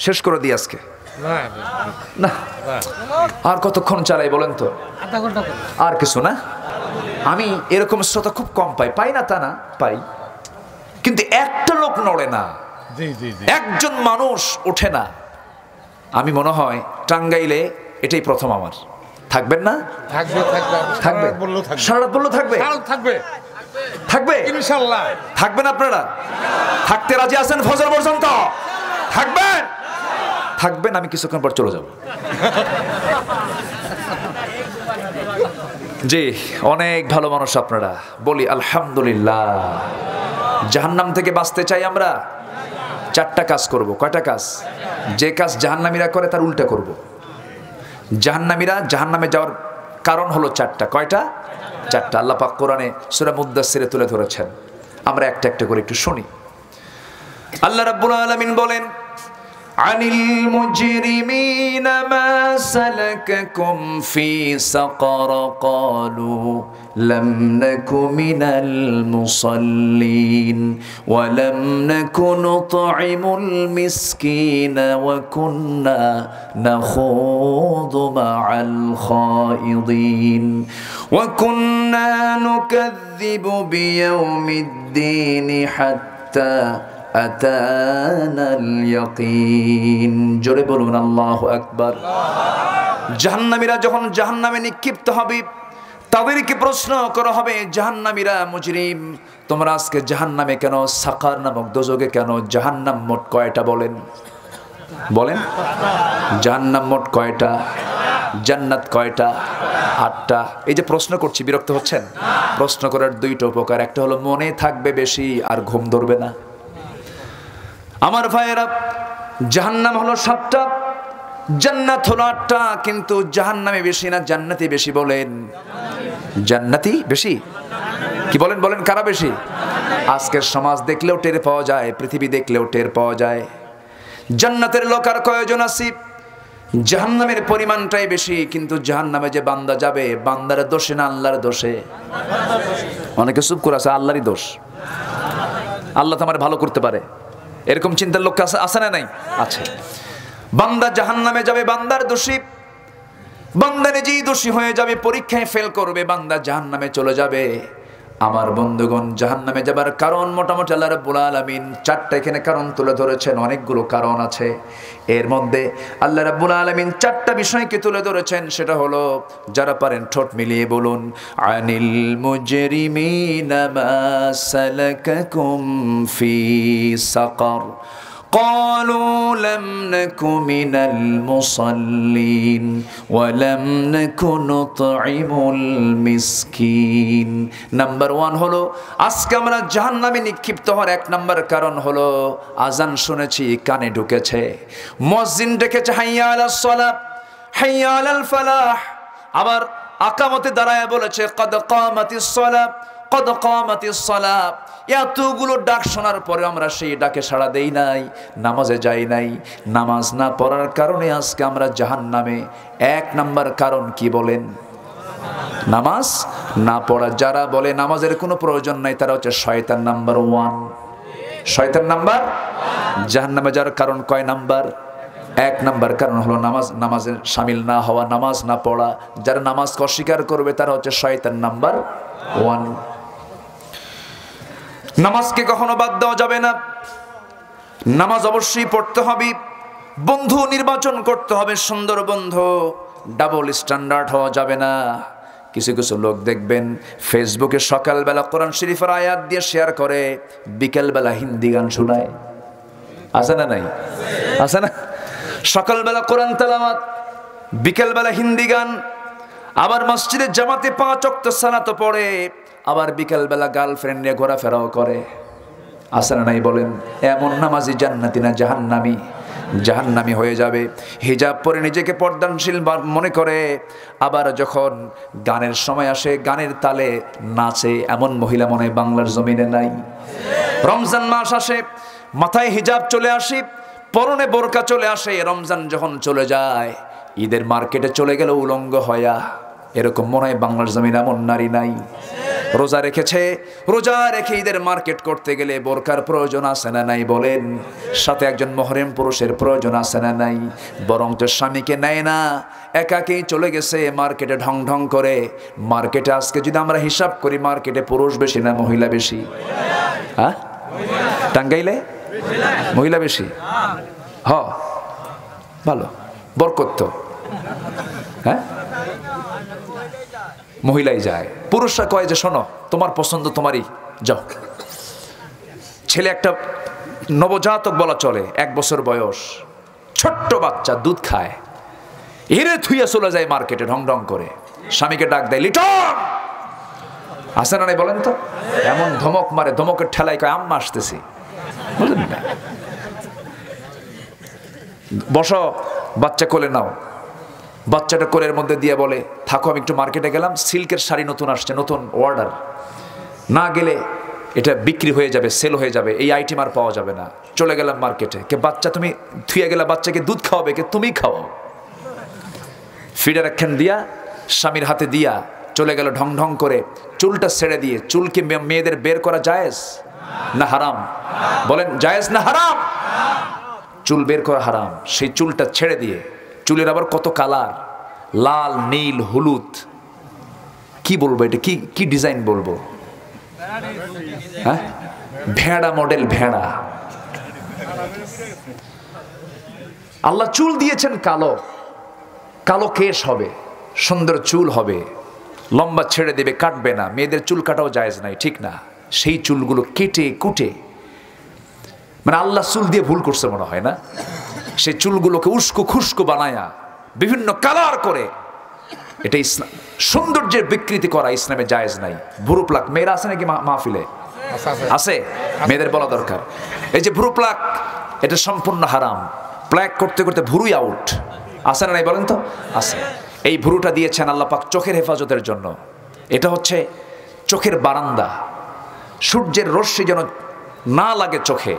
শেষ করে দিই আজকে। না। আর কতক্ষণ চালাই বলেন তো? আর কিছু না। আমি এরকম শ্রোতা খুব কম পাই। পাই না তা না পাই। কিন্তু একটা লোক নড়ে না। একজন মানুষ ওঠে না। আমি মনে হয় টাঙ্গাইলে এটাই প্রথম আমার। থাকবেন না? থাকবে থাকবে। সারা রাত বললেও থাকবে। থাকবে। থাকবে? ইনশাল্লাহ। থাকবেন আপনারা? থাকতে রাজি আছেন ফজর পর্যন্ত? থাকবেন? থাকবেন, আমি কিছুক্ষণ পর চলে যাব। জি, অনেক ভালো মানুষ আপনারা। বলি, আলহামদুলিল্লাহ। জাহান্নাম থেকে বাঁচতে চাই আমরা? চারটা কাজ করব, কয়টা কাজ? যে কাজ জাহান্নামীরা করে, তার উল্টা করব। জাহান্নামীরা জাহান্নামে যাওয়ার কারণ হলো চারটা। কয়টা? চারটা। আল্লাহ পাক কোরআনে সূরা মুদ্দাসসিরে তুলে ধরেছেন। আমরা একটা একটা করে একটু শুনি। আল্লাহ রাব্বুল আলামিন বলেন আনিল মুজরিমিনা মা সালাকাকুম ফি সাকার ক্বালু লাম নাকু মিনাল মুসাল্লিন ওয়া লাম নাকু নুতঈমুল মিসকিনা ওয়া কুন্না নাখুদু মা'আল খাইদিন ওয়া কুন্না নুকাযযিবু বিয়াউমিদ্দিন হাত্তা জোরে বলুন, আল্লাহু আকবার। জাহান্নামীরা যখন জাহান্নামে নিক্ষিপ্ত হবে, তাদেরকে প্রশ্ন করা হবে, জাহান্নামীরা মুজরিম, তোমরা আজকে জাহান্নামে কেন, সাকার নামক দোজগে কেন, জাহান্নাম মোট কয়টা বলেন? বলেন। জাহান্নাম মোট কয়টা? জান্নাত কয়টা? আটটা। এই যে প্রশ্ন করছি, বিরক্ত হচ্ছেন? প্রশ্ন করার দুইটা উপকার, একটা হলো মনে থাকবে বেশি, আর ঘুম ধরবে না। আমার ভাইয়েরা, জাহান্নাম হলো সাতটা, জান্নাত হলো আটটা, কিন্তু জাহান্নামে বেশি না, জান্নাতি বেশি বলেন। জান্নাতি বেশি? কি বলেন বলেন, কারা বেশি? আজকের সমাজ দেখলেও টের পাওয়া যায়, পৃথিবী দেখলেও টের পাওয়া যায়। জান্নাতের লোক আর কয়জন আছি? জাহান্নামের পরিমাণটাই বেশি, কিন্তু জাহান্নামে যে বান্দা যাবে, বান্দার দোষে না আল্লাহর দোষে? অনেকে চুপ করে আছে, আল্লাহরই দোষ। আল্লাহ তো আমার ভালো করতে পারে। এরকম চিন্তার লোক আছে না নাই? আছে। বান্দা জাহান নামে যাবে বান্দার দোষী। বান্দা নিজেই দোষী হয়ে যাবে পরীক্ষায় ফেল করবে বান্দা জাহান নামে চলে যাবে। আমার বন্ধুগণ জাহান নামে যাবার কারণ মোটামুটি আল্লাহ রাব্বুল আলামিন চারটা এখানে কারণ তুলে ধরেছেন, অনেকগুলো কারণ আছে। এর মধ্যে আল্লাহ রাব্বুল আলামিন চারটা বিষয়কে তুলে ধরেছেন, সেটা হলো, যারা পারেন ঠোঁট মিলিয়ে বলুন, আনিল মুজরিমিনা মা সালাকাকুম ফি সাকার। قالوا لم نك من المصلين ولم نك نطعم المسكين নাম্বার ওয়ান হলো আজকে আমরা জাহান্নামে নিক্ষিপ্ত হওয়ার এক নাম্বার কারণ হলো আজান শুনেছি কানে ঢুকেছে মসজিদ ডেকেছে হাইয়া আলাস সালাহ হাইয়া আলাল ফালাহ আবার আকামতে দাঁড়ায় বলেছে কদ কামাতিস সালাহ কদ সালাহ এতগুলো ডাক শোনার পরে আমরা সেই ডাকে সাড়া দেই নাই, নামাজে যাই নাই। নামাজ না পড়ার কারণে আজকে আমরা জাহান নামে এক নাম্বার কারণ কি বলেন? নামাজ না পড়া। যারা বলে নামাজের কোনো প্রয়োজন নাই, তারা হচ্ছে শয়তান নাম্বার ওয়ান। শয়তান নাম্বার জাহান নামে যাওয়ার কারণ কয় নাম্বার? এক নাম্বার কারণ হলো নামাজ নামাজের সামিল না হওয়া, নামাজ না পড়া। যারা নামাজকে অস্বীকার করবে, তারা হচ্ছে শয়তান নাম্বার ওয়ান। নামাজকে কখনো বাদ দেওয়া যাবে না। নামাজ অবশ্যই পড়তে হবে। বন্ধু নির্বাচন করতে হবে। সুন্দর বন্ধু ডাবল স্ট্যান্ডার্ড হওয়া যাবে না। কিছু কিছু লোক দেখবেন ফেসবুকে সকালবেলা কোরআন শরীফের আয়াত দিয়ে শেয়ার করে, বিকেলবেলা হিন্দি গান শোনায়। আছে না নাই? আছে না? সকালবেলা কোরআন তেলাওয়াত, বিকেলবেলা হিন্দি গান, আবার মসজিদে জামাতে পাঁচ অক্ত সালাত পড়ে আবার বিকেলবেলা গার্লফ্রেন্ড নিয়ে ঘোরাফেরাও করে। আসে না নাই বলেন? এমন নামাজি জান্নাতি না জাহান্নামি? জাহান্নামি হয়ে যাবে। হিজাব পরে নিজেকে পর্দানশীল মনে করে। আবার যখন গানের সময় আসে, গানের তালে নাচে, এমন মহিলা মনে বাংলার জমিনে নাই। রমজান মাস আসে, মাথায় হিজাব চলে আসি, পরনে বোরকা চলে আসে, রমজান যখন চলে যায়, ঈদের মার্কেটে চলে গেল উলঙ্গ হয়া। এরকম মনে হয় বাংলার জমিন এমন নারী নাই। রোজা রেখেছে। রোজা রেখে ঈদের মার্কেট করতে গেলে বোরকার প্রয়োজন আছে না নাই বলেন? সাথে একজন মহরেম পুরুষের প্রয়োজন আছে না নাই? বরং তো স্বামীকে নেয় না, একাকেই চলে গেছে মার্কেটে ঢং ঢং করে। মার্কেটে আজকে যদি আমরা হিসাব করি, মার্কেটে পুরুষ বেশি না মহিলা বেশি? হ্যাঁ টাঙ্গাইলে? মহিলা বেশি? হ, ভালো। বরকত হ্যাঁ? মহিলাই যায়। পুরুষরা কয় যে, শোনো, তোমার পছন্দ তোমারই, যাও। ছেলে একটা নবজাতক বলা চলে, এক বছর বয়স, ছোট্ট বাচ্চা, দুধ খায়। হিরে থুইয়া চলে যায় মার্কেটে ঢং ঢং করে। স্বামীকে ডাক দেয়, লিটন! আসে না নাই বলেন তো? এমন ধমক মারে, ধমকের ঠেলায় কয়, আম্মা আসতেছি। বুঝলেন না? বসো, বাচ্চা কোলে নাও। বাচ্চাটা কোলের মধ্যে দিয়ে বলে, থাকো, আমি একটু মার্কেটে গেলাম, সিল্কের শাড়ি নতুন আসছে, নতুন অর্ডার না গেলে এটা বিক্রি হয়ে যাবে সেল হয়ে যাবে, এই আইটেম আর পাওয়া যাবে না। চলে গেলাম মার্কেটে, কে বাচ্চা, তুমি থুয়ে গেলে বাচ্চাকে দুধ খাওয়াবে, কে তুমি খাওয়াও। ফিডার একখান দিয়া, স্বামীর হাতে দিয়া চলে গেল ঢং ঢং করে, চুলটা ছেড়ে দিয়ে চুলকে মেয়েদের বের করা জায়েজ না হারাম? বলেন, জায়েজ না হারাম? চুল বের করা হারাম, সেই চুলটা ছেড়ে দিয়ে চুলের আবার কত কালার লাল, নীল, হলুদ। কি বলব এটা? কি কি ডিজাইন বলব? হ্যাঁ? ভেড়া মডেল ভেড়া। আল্লাহ চুল দিয়েছেন কালো। কালো কেশ হবে, সুন্দর চুল হবে। লম্বা ছেড়ে দেবে, কাটবে না। মেয়েদের চুল কাটাও জায়েজ নাই, ঠিক না? সেই চুলগুলো কেটে কুটে। মানে আল্লাহ চুল দিয়ে ভুল করছে মনে হয়, না? সেই চুলগুলোকে উস্কো খুস্কো বানায়া বিভিন্ন কালার করে। এটা ইসলাম সৌন্দর্যের বিকৃতি করা ইসলামে জায়েজ নাই। ভুরু প্লাক মেয়েরা আছে নাকি মা- মাহফিলে? আছে মেয়েদের বলা দরকার। এই যে ভুরু প্লাক এটা সম্পূর্ণ হারাম। প্ল্যাক করতে করতে ভুরুই আউট আছে না নাই বলেন তো? আছে। এই ভুরুটা দিয়েছেন আল্লাহ পাক চোখের হেফাজতের জন্য। এটা হচ্ছে চোখের বারান্দা। সূর্যের রশ্মি যেন না লাগে চোখে।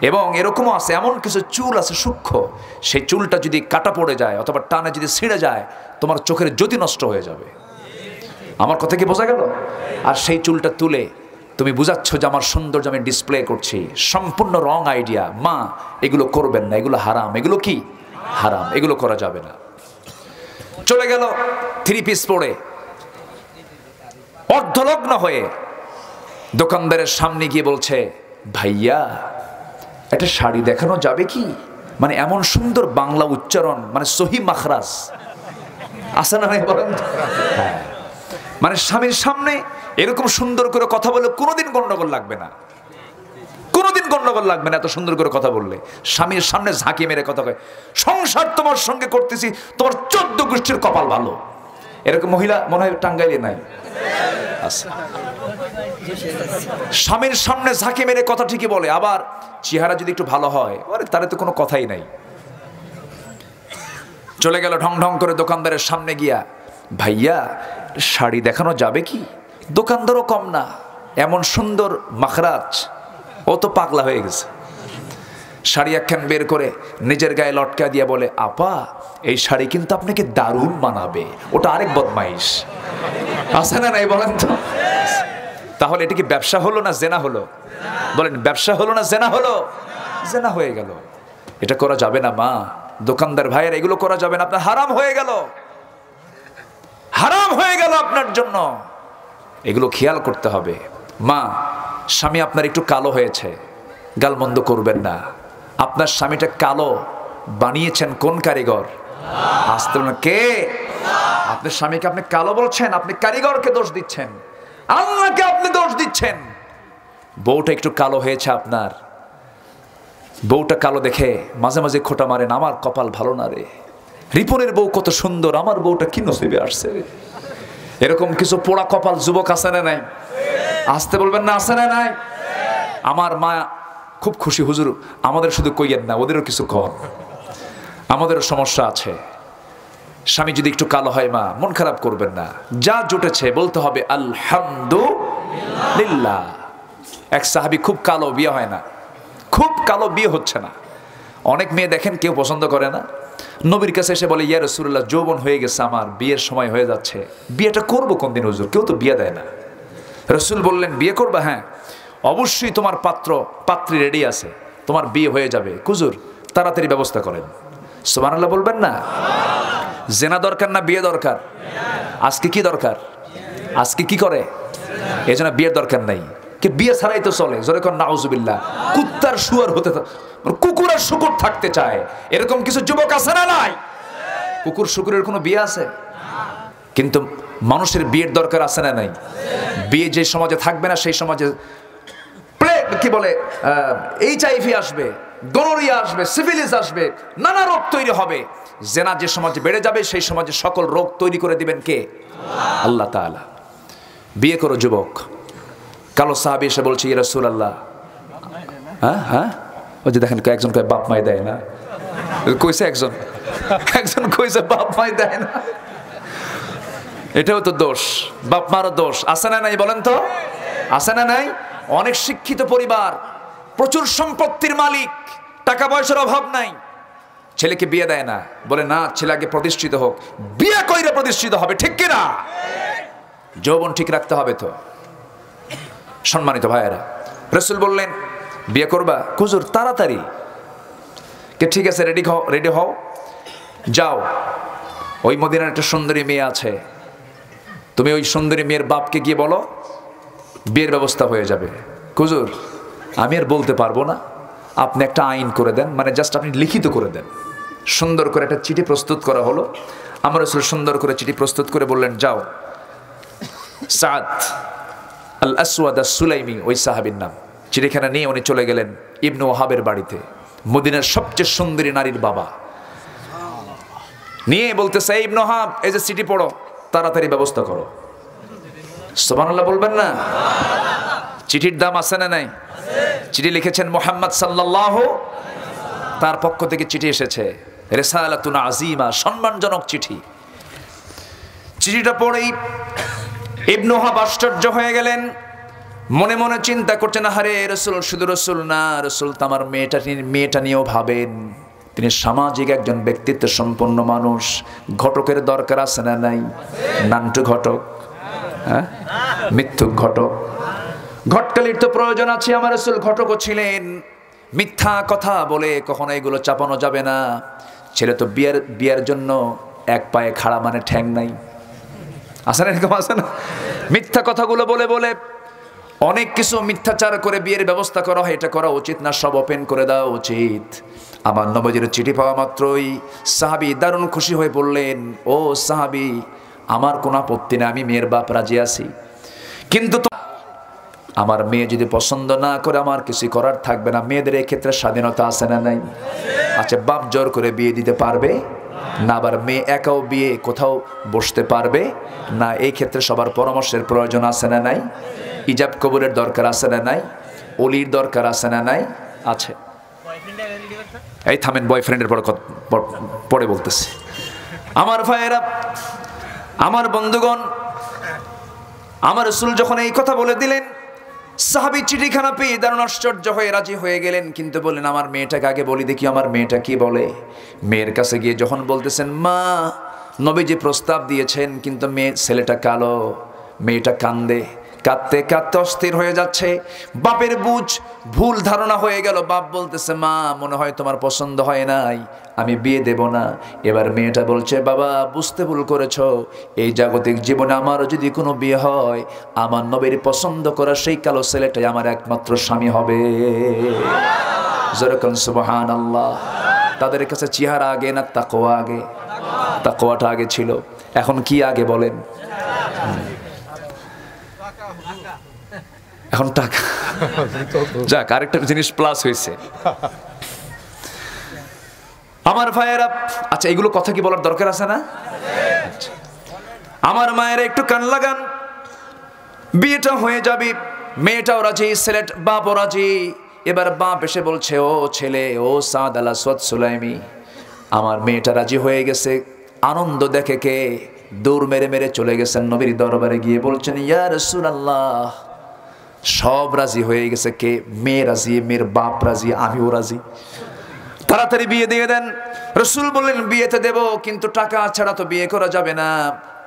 এবং এরকমও আছে, এমন কিছু চুল আছে সূক্ষ্ম, সেই চুলটা যদি কাটা পড়ে যায় অথবা টানে যদি ছিঁড়ে যায়, তোমার চোখের জ্যোতি নষ্ট হয়ে যাবে। আমার কথা কি বোঝা গেল? আর সেই চুলটা তুলে তুমি বুঝাচ্ছ যে আমার সৌন্দর্য আমি ডিসপ্লে করছি। সম্পূর্ণ রং আইডিয়া মা, এগুলো করবেন না, এগুলো হারাম। এগুলো কি? হারাম। এগুলো করা যাবে না। চলে গেল থ্রি পিস পরে। অর্ধলগ্ন হয়ে দোকানদারের সামনে গিয়ে বলছে ভাইয়া, একটা শাড়ি দেখানো যাবে কি? মানে এমন সুন্দর বাংলা উচ্চারণ মানে সহি মাখরাজ। আছে না বলেন? হ্যাঁ। মানে স্বামীর সামনে এরকম সুন্দর করে কথা বলে কোনোদিন গন্ডগোল লাগবে না। কোনোদিন গন্ডগোল লাগবে না এত সুন্দর করে কথা বললে। স্বামীর সামনে ঝাঁকি মেরে কথা কয়, সংসার তোমার সঙ্গে করতেছি, তোমার চোদ্দ গোষ্ঠীর কপাল ভালো। এরকম মহিলা মনে হয় টাঙ্গাইলে নাই। আচ্ছা। স্বামীর সামনে ঝাঁকি মেরে কথা ঠিকই বলে আবার চেহারা যদি একটু ভালো হয় আরে তারে তো কোনো কথাই নাই। চলে গেল ঢং ঢং করে দোকানদারের সামনে গিয়া ভাইয়া শাড়ি দেখানো যাবে কি? দোকানদারও কম না এমন সুন্দর মাখরাজ ও তো পাগলা হয়ে গেছে। শাড়ি একখান বের করে নিজের গায়ে লটকা দিয়ে বলে, আপা, এই শাড়ি কিন্তু আপনাকে দারুণ মানাবে। ওটা আরেক বদমাইশ। আছে না নাই বলেন তো? তাহলে এটা কি ব্যবসা হলো না জেনা হলো? বলেন, ব্যবসা হলো না জেনা হলো? জেনা হয়ে গেল। এটা করা যাবে না, মা। দোকানদার ভাইয়ের, এগুলো করা যাবে না। আপনার হারাম হয়ে গেল। হারাম হয়ে গেল আপনার জন্য। এগুলো খেয়াল করতে হবে। মা, স্বামী আপনার একটু কালো হয়েছে। গালমন্দ করবেন না। আপনার স্বামীটা কালো বানিয়েছেন কোন কারিগর? আসতে বলুন, কে? আপনার স্বামীকে আপনি কালো বলছেন আপনি কারিগরকে দোষ দিচ্ছেন। আল্লাহকে আপনি দোষ দিচ্ছেন। বউটা একটু কালো হয়েছে আপনার। বউটা কালো দেখে মাঝে মাঝে খোটা মারেন আমার কপাল ভালো না রে। রিপনের বউ কত সুন্দর আমার বউটা কি নসিবে আসছে রে? এরকম কিছু পোড়া কপাল যুবক আছে না নাই? আসতে বলবেন না আছে না নাই? আমার মা খুব খুশি, হুজুর, আমাদের শুধু কইয়েন না, ওদেরও কিছু কর আমাদেরও সমস্যা আছে। স্বামী যদি একটু কালো হয়, মা, মন খারাপ করবেন না। যা জুটেছে, বলতে হবে, আলহামদুলিল্লাহ। এক সাহাবি খুব কালো, বিয়ে হয় না। খুব কালো বিয়ে হচ্ছে না। অনেক মেয়ে দেখেন, কেউ পছন্দ করে না। নবীর কাছে এসে বলে, ইয়া রসুল্লাহ যৌবন হয়ে গেছে আমার, বিয়ের সময় হয়ে যাচ্ছে। বিয়েটা করব কোনদিন, হুজুর? কেউ তো বিয়ে দেয় না। রসুল বললেন, বিয়ে করবা? হ্যাঁ। অবশ্যই তোমার পাত্র, পাত্রী রেডি আছে। তোমার বিয়ে হয়ে যাবে। কুজুর তাড়াতাড়ি ব্যবস্থা করেন। সুবহানাল্লাহ বলবেন না? জেনা দরকার না বিয়ে দরকার? আজকে কি দরকার? আজকে কি করে? এই জন্য বিয়ের দরকার নাই। কি বিয়ে ছাড়াই তো চলে? জোরে কর নাউজুবিল্লাহ। কুত্তার শুয়ার হতে কুকুর আর শুকুর থাকতে চায়। এরকম কিছু যুবক আছে না নাই? কুকুর শুকুরের কোনো বিয়ে আছে? কিন্তু মানুষের বিয়ের দরকার আছে না নাই? বিয়ে যে সমাজে থাকবে না, সেই সমাজে কি বলে এইচ আইভি আসবে গনোরিয়া আসবে সিভিলিস আসবে, নানা রোগ তৈরি হবে। জেনা যে সমাজে বেড়ে যাবে, সেই সমাজে সকল রোগ তৈরি করে দিবেন কে? আল্লাহ তাআলা। বিয়ে করো যুবক। কালো সাহাবি এসে বলছে, ইয়া রাসূল আল্লাহ হ্যাঁ হ্যাঁ? ওই যে দেখেন একজন কয় বাপ মাই দেয় না। কইছে একজন? একজন কইছে বাপ মাই দেয় না। এটাও তো দোষ। বাপ মারও দোষ। আছে না নাই বলেন তো? আছে না নাই? অনেক শিক্ষিত পরিবার, প্রচুর সম্পত্তির মালিক, টাকা পয়সার অভাব নাই। ছেলেকে বিয়ে দেয় না। বলে, না, ছেলে আগে প্রতিষ্ঠিত হোক। বিয়ে কইরে প্রতিষ্ঠিত হবে, ঠিক কিনা? যৌবন ঠিক রাখতে হবে তো। সম্মানিত ভাইয়েরা, রসুল বললেন, বিয়ে করবা? কুজুর তাড়াতাড়ি। কে, ঠিক আছে, রেডি হও রেডি হও। যাও। ওই মদিনার একটা সুন্দরী মেয়ে আছে। তুমি ওই সুন্দরী মেয়ের বাপকে গিয়ে বলো বিয়ের ব্যবস্থা হয়ে যাবে। কুজুর আমি আর বলতে পারব না। আপনি একটা আইন করে দেন মানে জাস্ট আপনি লিখিত করে দেন। সুন্দর করে একটা চিঠি প্রস্তুত করা হলো। আমার আসলে সুন্দর করে চিঠি প্রস্তুত করে বললেন, যাও। সাদ আল আসওয়াদ সুলাইমি ওই সাহাবির নাম। চিঠিখানা নিয়ে উনি চলে গেলেন ইবনু ওহাবের বাড়িতে, মদিনার সবচেয়ে সুন্দরী নারীর বাবা। নিয়ে বলতেছে, এই ইবনু ওহাব এই যে চিঠি পড়ো, তাড়াতাড়ি ব্যবস্থা করো। সুবহানাল্লাহ বলবেন না? চিঠির দাম আছে না নাই? চিঠি লিখেছেন মোহাম্মদ সাল্লাল্লাহু তার পক্ষ থেকে চিঠি এসেছে। রেসালাতুন আজিমা সম্মানজনক চিঠি। চিঠিটা পড়েই ইবনু হাব আশ্চর্য হয়ে গেলেন। মনে মনে চিন্তা করছেন হারে রসুল শুধু রসুল না, রসুল তো আমার মেয়েটা মেয়েটা নিয়েও ভাবেন। তিনি সামাজিক একজন ব্যক্তিত্ব সম্পন্ন মানুষ। ঘটকের দরকার আছে না নাই? নান্টু ঘটক। হ্যাঁ? মিথ্যুক ঘটক ঘটকালির তো প্রয়োজন আছে, আমার রসুল ঘটকও ছিলেন। মিথ্যা কথা বলে কখনো এগুলো চাপানো যাবে না। ছেলে তো বিয়ের বিয়ের জন্য এক পায়ে খাড়া মানে ঠ্যাং নাই। আছে না এরকম, আছে না? মিথ্যা কথাগুলো বলে বলে অনেক কিছু মিথ্যাচার করে বিয়ের ব্যবস্থা করা হয়, এটা করা উচিত না, সব ওপেন করে দেওয়া উচিত। আমার নবজির চিঠি পাওয়া মাত্রই সাহাবি দারুণ খুশি হয়ে বললেন, ও সাহাবি আমার কোনো আপত্তি না আমি মেয়ের বাপ রাজি আছি। কিন্তু আমার মেয়ে যদি পছন্দ না করে, আমার কিছু করার থাকবে না। মেয়েদের ক্ষেত্রে স্বাধীনতা আছে না নাই? আচ্ছা বাপ জোর করে বিয়ে দিতে পারবে? না, আবার মেয়ে একাও বিয়ে কোথাও বসতে পারবে? না এই ক্ষেত্রে সবার পরামর্শের প্রয়োজন আছে না নাই? ইজাব কবরের দরকার আছে না নাই? অলির দরকার আছে না নাই? আছে এই থামেন বয়ফ্রেন্ডের পর- পরে বলতেছি। আমার ভাইয়েরা আমার বন্ধুগণ, আমার রসুল যখন এই কথা বলে দিলেন, সাহাবি চিঠিখানা পেয়ে দারুণ আশ্চর্য হয়ে রাজি হয়ে গেলেন, কিন্তু বললেন, আমার মেয়েটাকে আগে বলি দেখি, আমার মেয়েটা কি বলে? মেয়ের কাছে গিয়ে যখন বলতেছেন, মা, নবীজি প্রস্তাব দিয়েছেন, কিন্তু মেয়ে, ছেলেটা কালো, মেয়েটা কান্দে। কাঁদতে কাঁদতে অস্থির হয়ে যাচ্ছে। বাপের বুঝ ভুল ধারণা হয়ে গেল। বাপ বলতেছে, মা, মনে হয় তোমার পছন্দ হয় নাই। আমি বিয়ে দেব না। এবার মেয়েটা বলছে, বাবা, বুঝতে ভুল করেছ। এই জাগতিক জীবনে আমারও যদি কোনো বিয়ে হয়, আমার নবীর পছন্দ করা সেই কালো ছেলেটাই আমার একমাত্র স্বামী হবে। যেরকম সুবহান আল্লাহ তাদের কাছে চেহারা আগে না তাকোয়া আগে? তাকোয়াটা আগে ছিল। এখন কি আগে বলেন? এখন টাকা। যাক, আরেকটা জিনিস প্লাস হয়েছে আমার ভাইয়েরা আচ্ছা এগুলো কথা কি বলার দরকার আছে না? আচ্ছা। আমার মায়েরা একটু কান লাগান। বিয়েটা হয়ে যাবে, মেয়েটাও রাজি, ছেলেট বাপও রাজি। এবার বাপ এসে বলছে, ও ছেলে, ও সাদ আলা সদ সুলাইমি, আমার মেয়েটা রাজি হয়ে গেছে। আনন্দ দেখে কে? দৌড় মেরে মেরে চলে গেছেন নবীর দরবারে গিয়ে বলছেন, ইয়া রাসূলুল্লাহ সব রাজি হয়ে গেছে। কে মেয়ে রাজি, মেয়ের বাপ রাজি, আমিও রাজি। তাড়াতাড়ি বিয়ে দিয়ে দেন। রসুল বললেন, বিয়েতে দেব, কিন্তু টাকা ছাড়া তো বিয়ে করা যাবে না।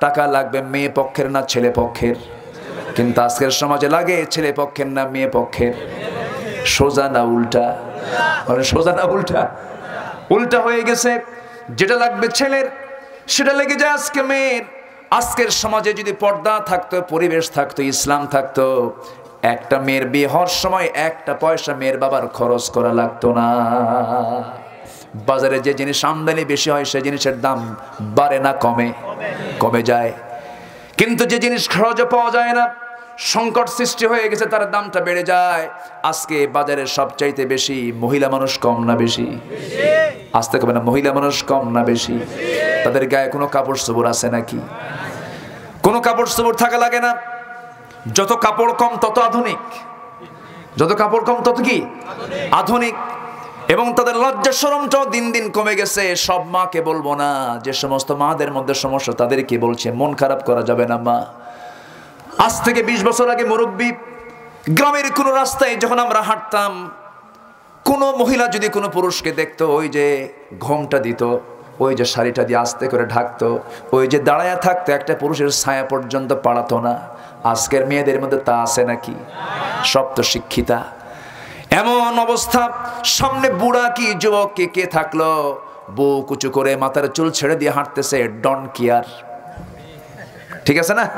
টাকা লাগবে মেয়ে পক্ষের না ছেলে পক্ষের? কিন্তু আজকের সমাজে লাগে ছেলে পক্ষের না মেয়ে পক্ষের? সোজা না উল্টা? সোজা না উল্টা? উল্টা হয়ে গেছে। যেটা লাগবে ছেলের, সেটা লেগে যায় আজকে মেয়ের। আজকের সমাজে যদি পর্দা থাকতো, পরিবেশ থাকতো, ইসলাম থাকতো একটা মেয়ের বিয়ে হওয়ার সময় একটা পয়সা মেয়ের বাবার খরচ করা লাগতো না। বাজারে যে জিনিস আমদানি বেশি হয়, সে জিনিসের দাম বাড়ে না, কমে কমে যায়। কিন্তু যে জিনিস খরচে পাওয়া যায় না, সংকট সৃষ্টি হয়ে গেছে, তার দামটা বেড়ে যায়। আজকে বাজারে সবচাইতে বেশি মহিলা মানুষ কম না বেশি? আসতে কবে না মহিলা মানুষ কম না বেশি? তাদের গায়ে কোনো কাপড় চোপড় আছে নাকি? কোনো কাপড় চোপড় থাকা লাগে না? যত কাপড় কম, তত আধুনিক। যত কাপড় কম, তত কি? আধুনিক। এবং তাদের লজ্জা সরমটাও দিন দিন কমে গেছে। সব মাকে বলব না, যে সমস্ত মাদের মধ্যে সমস্যা তাদেরকে বলছে, মন খারাপ করা যাবে না, মা। আজ থেকে বিশ বছর আগে মুরব্বী গ্রামের কোনো রাস্তায় যখন আমরা হাঁটতাম, কোনো মহিলা যদি কোনো পুরুষকে দেখতো, ওই যে ঘোমটা দিত, ওই যে শাড়িটা দিয়ে আস্তে করে ঢাকতো, ওই যে দাঁড়ায়া থাকতো, একটা পুরুষের ছায়া পর্যন্ত পাড়াতো না। আজকের মেয়েদের মধ্যে তা আছে নাকি? সব তো শিক্ষিতা। এমন অবস্থা, সামনে বুড়া কি যুবক কে কে থাকল? বউ কুচু করে মাথার চুল ছেড়ে দিয়ে হাঁটতেছে ডন কিয়ার। ঠিক আছে না?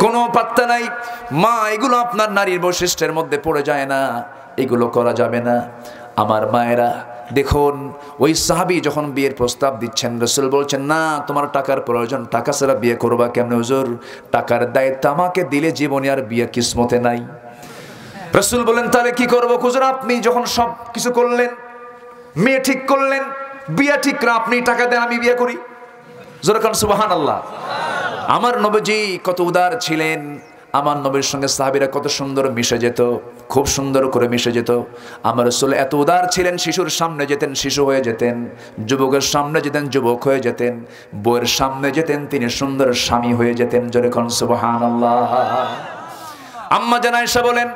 কোনো পাত্তা নাই। মা, এগুলো আপনার নারীর বৈশিষ্ট্যের মধ্যে পড়ে যায় না। এগুলো করা যাবে না। আমার মায়েরা দেখুন, ওই সাহাবি যখন বিয়ের প্রস্তাব দিচ্ছেন, রসুল বলছেন, না, তোমার টাকার প্রয়োজন, টাকা ছাড়া বিয়ে করবা কেমন, হুজুর? টাকার দায়িত্ব আমাকে দিলে জীবনে আর বিয়ে কিসমতে নাই। রসুল বলেন তাহলে কি করব খুজুর আপনি যখন সব কিছু করলেন, মেয়ে ঠিক করলেন, বিয়ে ঠিক করে আপনি টাকা দেন, আমি বিয়ে করি। জোরকান সুবাহান আল্লাহ আমার নবজি কত উদার ছিলেন। আমার নবীর সঙ্গে সাহাবিরা কত সুন্দর মিশে যেত, খুব সুন্দর করে মিশে যেত। আমার রসুল এত উদার ছিলেন, শিশুর সামনে যেতেন, শিশু হয়ে যেতেন, যুবকের সামনে যেতেন, যুবক হয়ে যেতেন বইয়ের সামনে যেতেন, তিনি সুন্দর স্বামী হয়ে যেতেন যেরকম সুবাহান আল্লাহ আম্মা জানাইসা বলেন,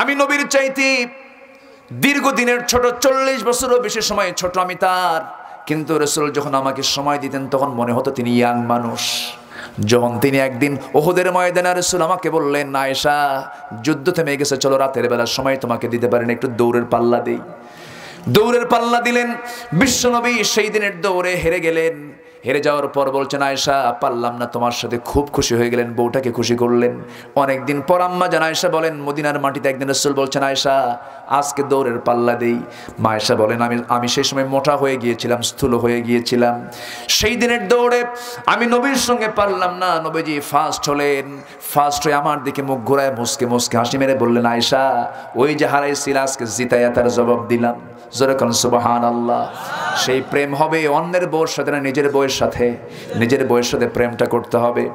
আমি নবীর চাইতে দীর্ঘদিনের ছোট, চল্লিশ বছরও বেশি সময় ছোট আমি তার। কিন্তু রসুল যখন আমাকে সময় দিতেন, তখন মনে হতো তিনি ইয়াং মানুষ। যখন তিনি একদিন ওহদের ময়দানে রসুল আমাকে বললেন নায়সা যুদ্ধ থেমে গেছে, চলো রাতের বেলার সময় তোমাকে দিতে পারেন একটু দৌড়ের পাল্লা দেই। দৌড়ের পাল্লা দিলেন। বিশ্বনবী সেই দিনের দৌড়ে হেরে গেলেন। হেরে যাওয়ার পর বলছেন আয়সা পারলাম না, তোমার সাথে খুব খুশি হয়ে গেলেন, বউটাকে খুশি করলেন। অনেকদিন পর আম্মা জান আয়সা বলেন, মদিনার মাটিতে একদিন রসুল বলছেন আয়সা আজকে দৌড়ের পাল্লা দেই। মা আয়সা বলেন, আমি আমি সেই সময় মোটা হয়ে গিয়েছিলাম, স্থূল হয়ে গিয়েছিলাম। সেই দিনের দৌড়ে আমি নবীর সঙ্গে পারলাম না। নবীজি ফার্স্ট হলেন ফার্স্ট হয়ে আমার দিকে মুখ ঘোরায় মুসকে মুসকে হাসি মেরে বললেন আয়সা ওই যে হারাইছিল, আজকে জিতাইয়া তার জবাব দিলাম। যেরকম সুবহান আল্লাহ সেই প্রেম হবে অন্যের বউর সাথে না নিজের বউয়ের সাথে? নিজের বউয়ের সাথে প্রেমটা করতে হবে।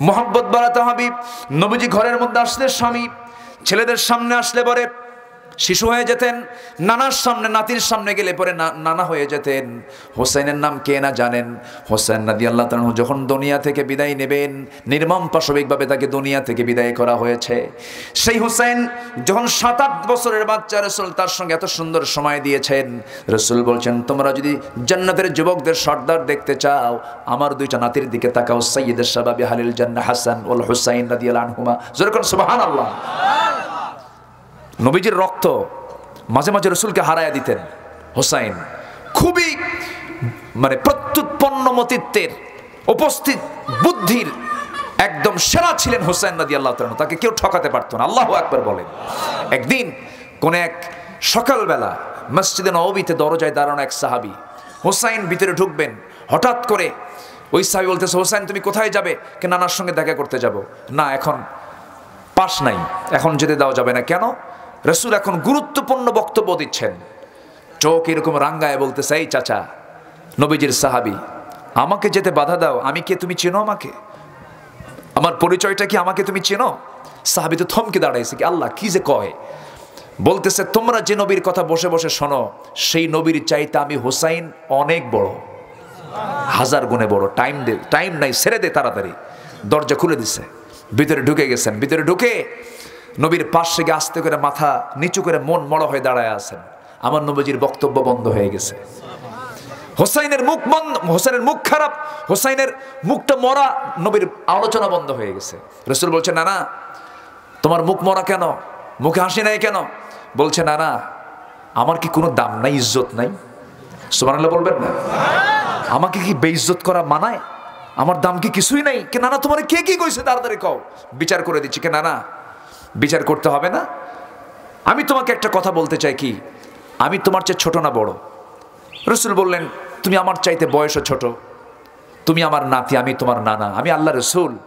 মোহাম্মত বাড়াতে হবে। নবীজি ঘরের মধ্যে আসলে স্বামী, ছেলেদের সামনে আসলে পরে শিশু হয়ে যেতেন, নানার সামনে, নাতির সামনে গেলে পরে নানা হয়ে যেতেন। হোসেনের নাম কে না জানেন? হোসেন নাদি আল্লাহ তালু যখন দুনিয়া থেকে বিদায় নেবেন, নির্মম পাশবিকভাবে তাকে দুনিয়া থেকে বিদায় করা হয়েছে। সেই হোসেন যখন সাত আট বছরের বাচ্চা রসুল তার সঙ্গে এত সুন্দর সময় দিয়েছেন, রসুল বলছেন, তোমরা যদি জান্নাতের যুবকদের সর্দার দেখতে চাও, আমার দুইটা নাতির দিকে তাকাও সৈয়দের সাবাবি হালিল জান্না হাসান ওল হুসাইন রাদি আনহুমা। যেরকম সুবাহান আল্লাহ নবীজির রক্ত মাঝে মাঝে রসুলকে হারায়া দিতেন। হোসাইন খুবই মানে প্রত্যুৎপন্ন মতিত্বের, উপস্থিত বুদ্ধির একদম সেরা ছিলেন হোসাইন নদী আল্লাহ তাকে কেউ ঠকাতে পারতো না। আল্লাহ একবার বলেন। একদিন কোন এক সকালবেলা মসজিদে নবীতে দরজায় দাঁড়ানো এক সাহাবি হোসাইন ভিতরে ঢুকবেন। হঠাৎ করে ওই সাহাবি বলতেছে, হোসাইন, তুমি কোথায় যাবে? কে নানার সঙ্গে দেখা করতে যাব। না, এখন পাশ নাই। এখন যেতে দেওয়া যাবে না। কেন? রসুল এখন গুরুত্বপূর্ণ বক্তব্য দিচ্ছেন। চোখ এরকম রাঙ্গায় বলতে চাই চাচা, নবীজির সাহাবি, আমাকে যেতে বাধা দাও। আমি কে? তুমি চেনো আমাকে? আমার পরিচয়টা কি আমাকে তুমি চেনো? সাহাবি তো থমকে দাঁড়াইছে কি, আল্লাহ, কি যে কয়? বলতেছে, তোমরা যে নবীর কথা বসে বসে শোনো, সেই নবীর চাইতে আমি হোসাইন অনেক বড়। হাজার গুণে বড়। টাইম দে, টাইম নাই, ছেড়ে দে তাড়াতাড়ি। দরজা খুলে দিছে। ভিতরে ঢুকে গেছেন। ভিতরে ঢুকে নবীর পাশ থেকে আস্তে করে মাথা নিচু করে মন মড় হয়ে দাঁড়ায় আছেন। আমার নবীজির বক্তব্য বন্ধ হয়ে গেছে। হোসাইনের মুখ বন্ধ হোসাইনের মুখ খারাপ, হোসাইনের মুখটা মরা, নবীর আলোচনা বন্ধ হয়ে গেছে। রসুল বলছে না না তোমার মুখ মরা কেন? মুখে হাসি নাই কেন? বলছে না না আমার কি কোনো দাম নাই, ইজ্জত নাই? সুবহানাল্লাহ বলবেন না। আমাকে কি বেইজ্জত করা মানায়? আমার দাম কি কিছুই নাই? কে না না তোমার কে কি কইছে, তাড়াতাড়ি কও। বিচার করে দিচ্ছি, কে না না বিচার করতে হবে না? আমি তোমাকে একটা কথা বলতে চাই কি? আমি তোমার চেয়ে ছোট না বড়? রসুল বললেন, তুমি আমার চাইতে বয়সও ছোট। তুমি আমার নাতি, আমি তোমার নানা। আমি আল্লাহ রসুল।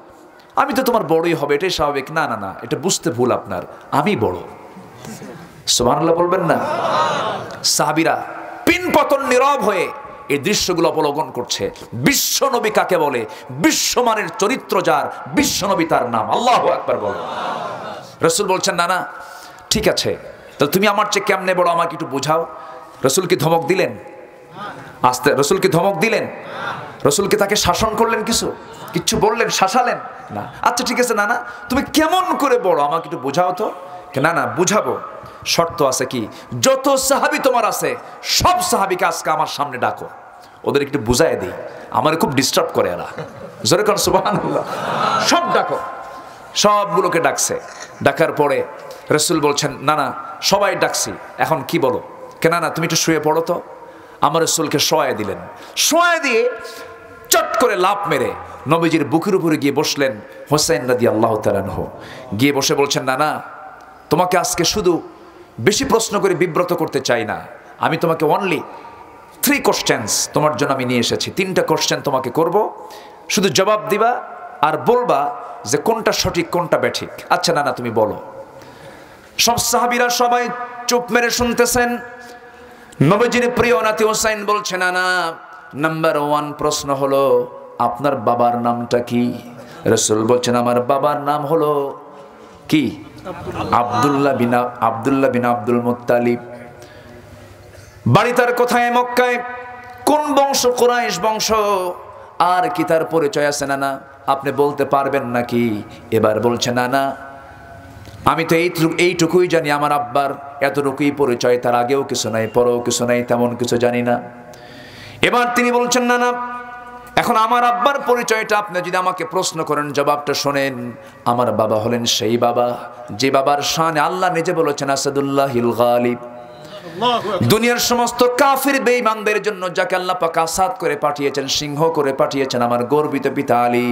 আমি তো তোমার বড়ই হবে। এটাই স্বাভাবিক। না না না, এটা বুঝতে ভুল আপনার। আমি বড়। সুবহানাল্লাহ বলবেন না? সাহাবিরা পিন পতন নীরব হয়ে এই দৃশ্যগুলো অবলোকন করছে। বিশ্বনবী কাকে বলে? বিশ্বমানের চরিত্র যার, বিশ্বনবী তার নাম। আল্লাহ একবার বলো। রসুল বলছেন না না ঠিক আছে তাহলে তুমি আমার চেয়ে কেমনে বড়? আমাকে একটু বোঝাও। রসুলকে ধমক দিলেন? আস্তে, রসুলকে ধমক দিলেন? রসুলকে তাকে শাসন করলেন কিছু? কিচ্ছু বললেন? শাসালেন? না। আচ্ছা ঠিক আছে না না তুমি কেমন করে বড়? আমাকে একটু বোঝাও তো। না না বুঝাবো। শর্ত আছে কি? যত সাহাবি তোমার আছে, সব সাহাবিকে আজকে আমার সামনে ডাকো। ওদের একটু বুঝাই দিই। আমার খুব ডিস্টার্ব করে এরা। জোরে কারণ সুবাহ সব ডাকো। সবগুলোকে ডাকছে। ডাকার পরে রসুল বলছেন, না না, সবাই ডাকছি, এখন কি বলো? কেন, না, তুমি একটু শুয়ে পড়ো তো। আমার রসুলকে শোয়া দিলেন। শোয়া দিয়ে চট করে লাভ মেরে নবীজির বুকের উপরে গিয়ে বসলেন হোসেন রাদি আল্লাহ তালানহ গিয়ে বসে বলছেন, না না, তোমাকে আজকে শুধু বেশি প্রশ্ন করে বিব্রত করতে চাই না। আমি তোমাকে অনলি থ্রি কোশ্চেন্স তোমার জন্য আমি নিয়ে এসেছি। তিনটা কোশ্চেন তোমাকে করব। শুধু জবাব দিবা আর বলবা যে কোনটা সঠিক, কোনটা ব্যাঠিক। আচ্ছা না না তুমি বলো। সব সাহাবিরা সবাই চুপ মেরে শুনতেছেন। নবজির প্রিয় নাতি হোসাইন বলছে না না নাম্বার ওয়ান প্রশ্ন হলো, আপনার বাবার নামটা কি? রসুল বলছেন, আমার বাবার নাম হলো কি? Abdullah bin Abdullah bin Abdul Muttalib. বাড়ি তার কোথায়? মক্কায়। কোন বংশ? কোরাইশ বংশ। আর কি তার পরিচয় আছে না না আপনি বলতে পারবেন নাকি? এবার বলছে, না না। আমি তো এই এইটুকুই জানি। আমার আব্বার এতটুকুই পরিচয়। তার আগেও কিছু নাই, পরেও কিছু নাই, তেমন কিছু জানি না। এবার তিনি বলছেন, না না। এখন আমার আব্বার পরিচয়টা আপনি যদি আমাকে প্রশ্ন করেন, জবাবটা শোনেন। আমার বাবা হলেন সেই বাবা। যে বাবার শানে আল্লাহ নিজে বলেছেন আসাদুল্লাহ হিল গালিব। দুনিয়ার সমস্ত কাফির বেঈমানদের জন্য যাকে আল্লাহ পাক আসাদ করে পাঠিয়েছেন, সিংহ করে পাঠিয়েছেন আমার গর্বিত পিতা আলী।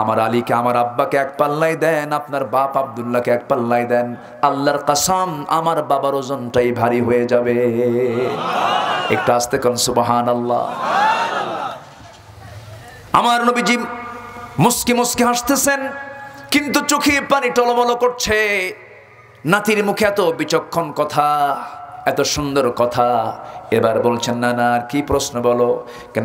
আমার আলীকে, আমার আব্বাকে এক পাল্লাই দেন, আপনার বাপ আবদুল্লাহকে এক পাল্লাই দেন। আল্লাহর কাসাম, আমার বাবার ওজনটাই ভারী হয়ে যাবে। একটু আসতে কন সুবাহান আল্লাহ আমার নবীজি মুস্কি মুস্কি হাসতেছেন, কিন্তু চোখে পানি টলমল করছে। নাতির মুখে এত বিচক্ষণ কথা। এত সুন্দর কথা। এবার বলছেন না না আর কি প্রশ্ন বলো?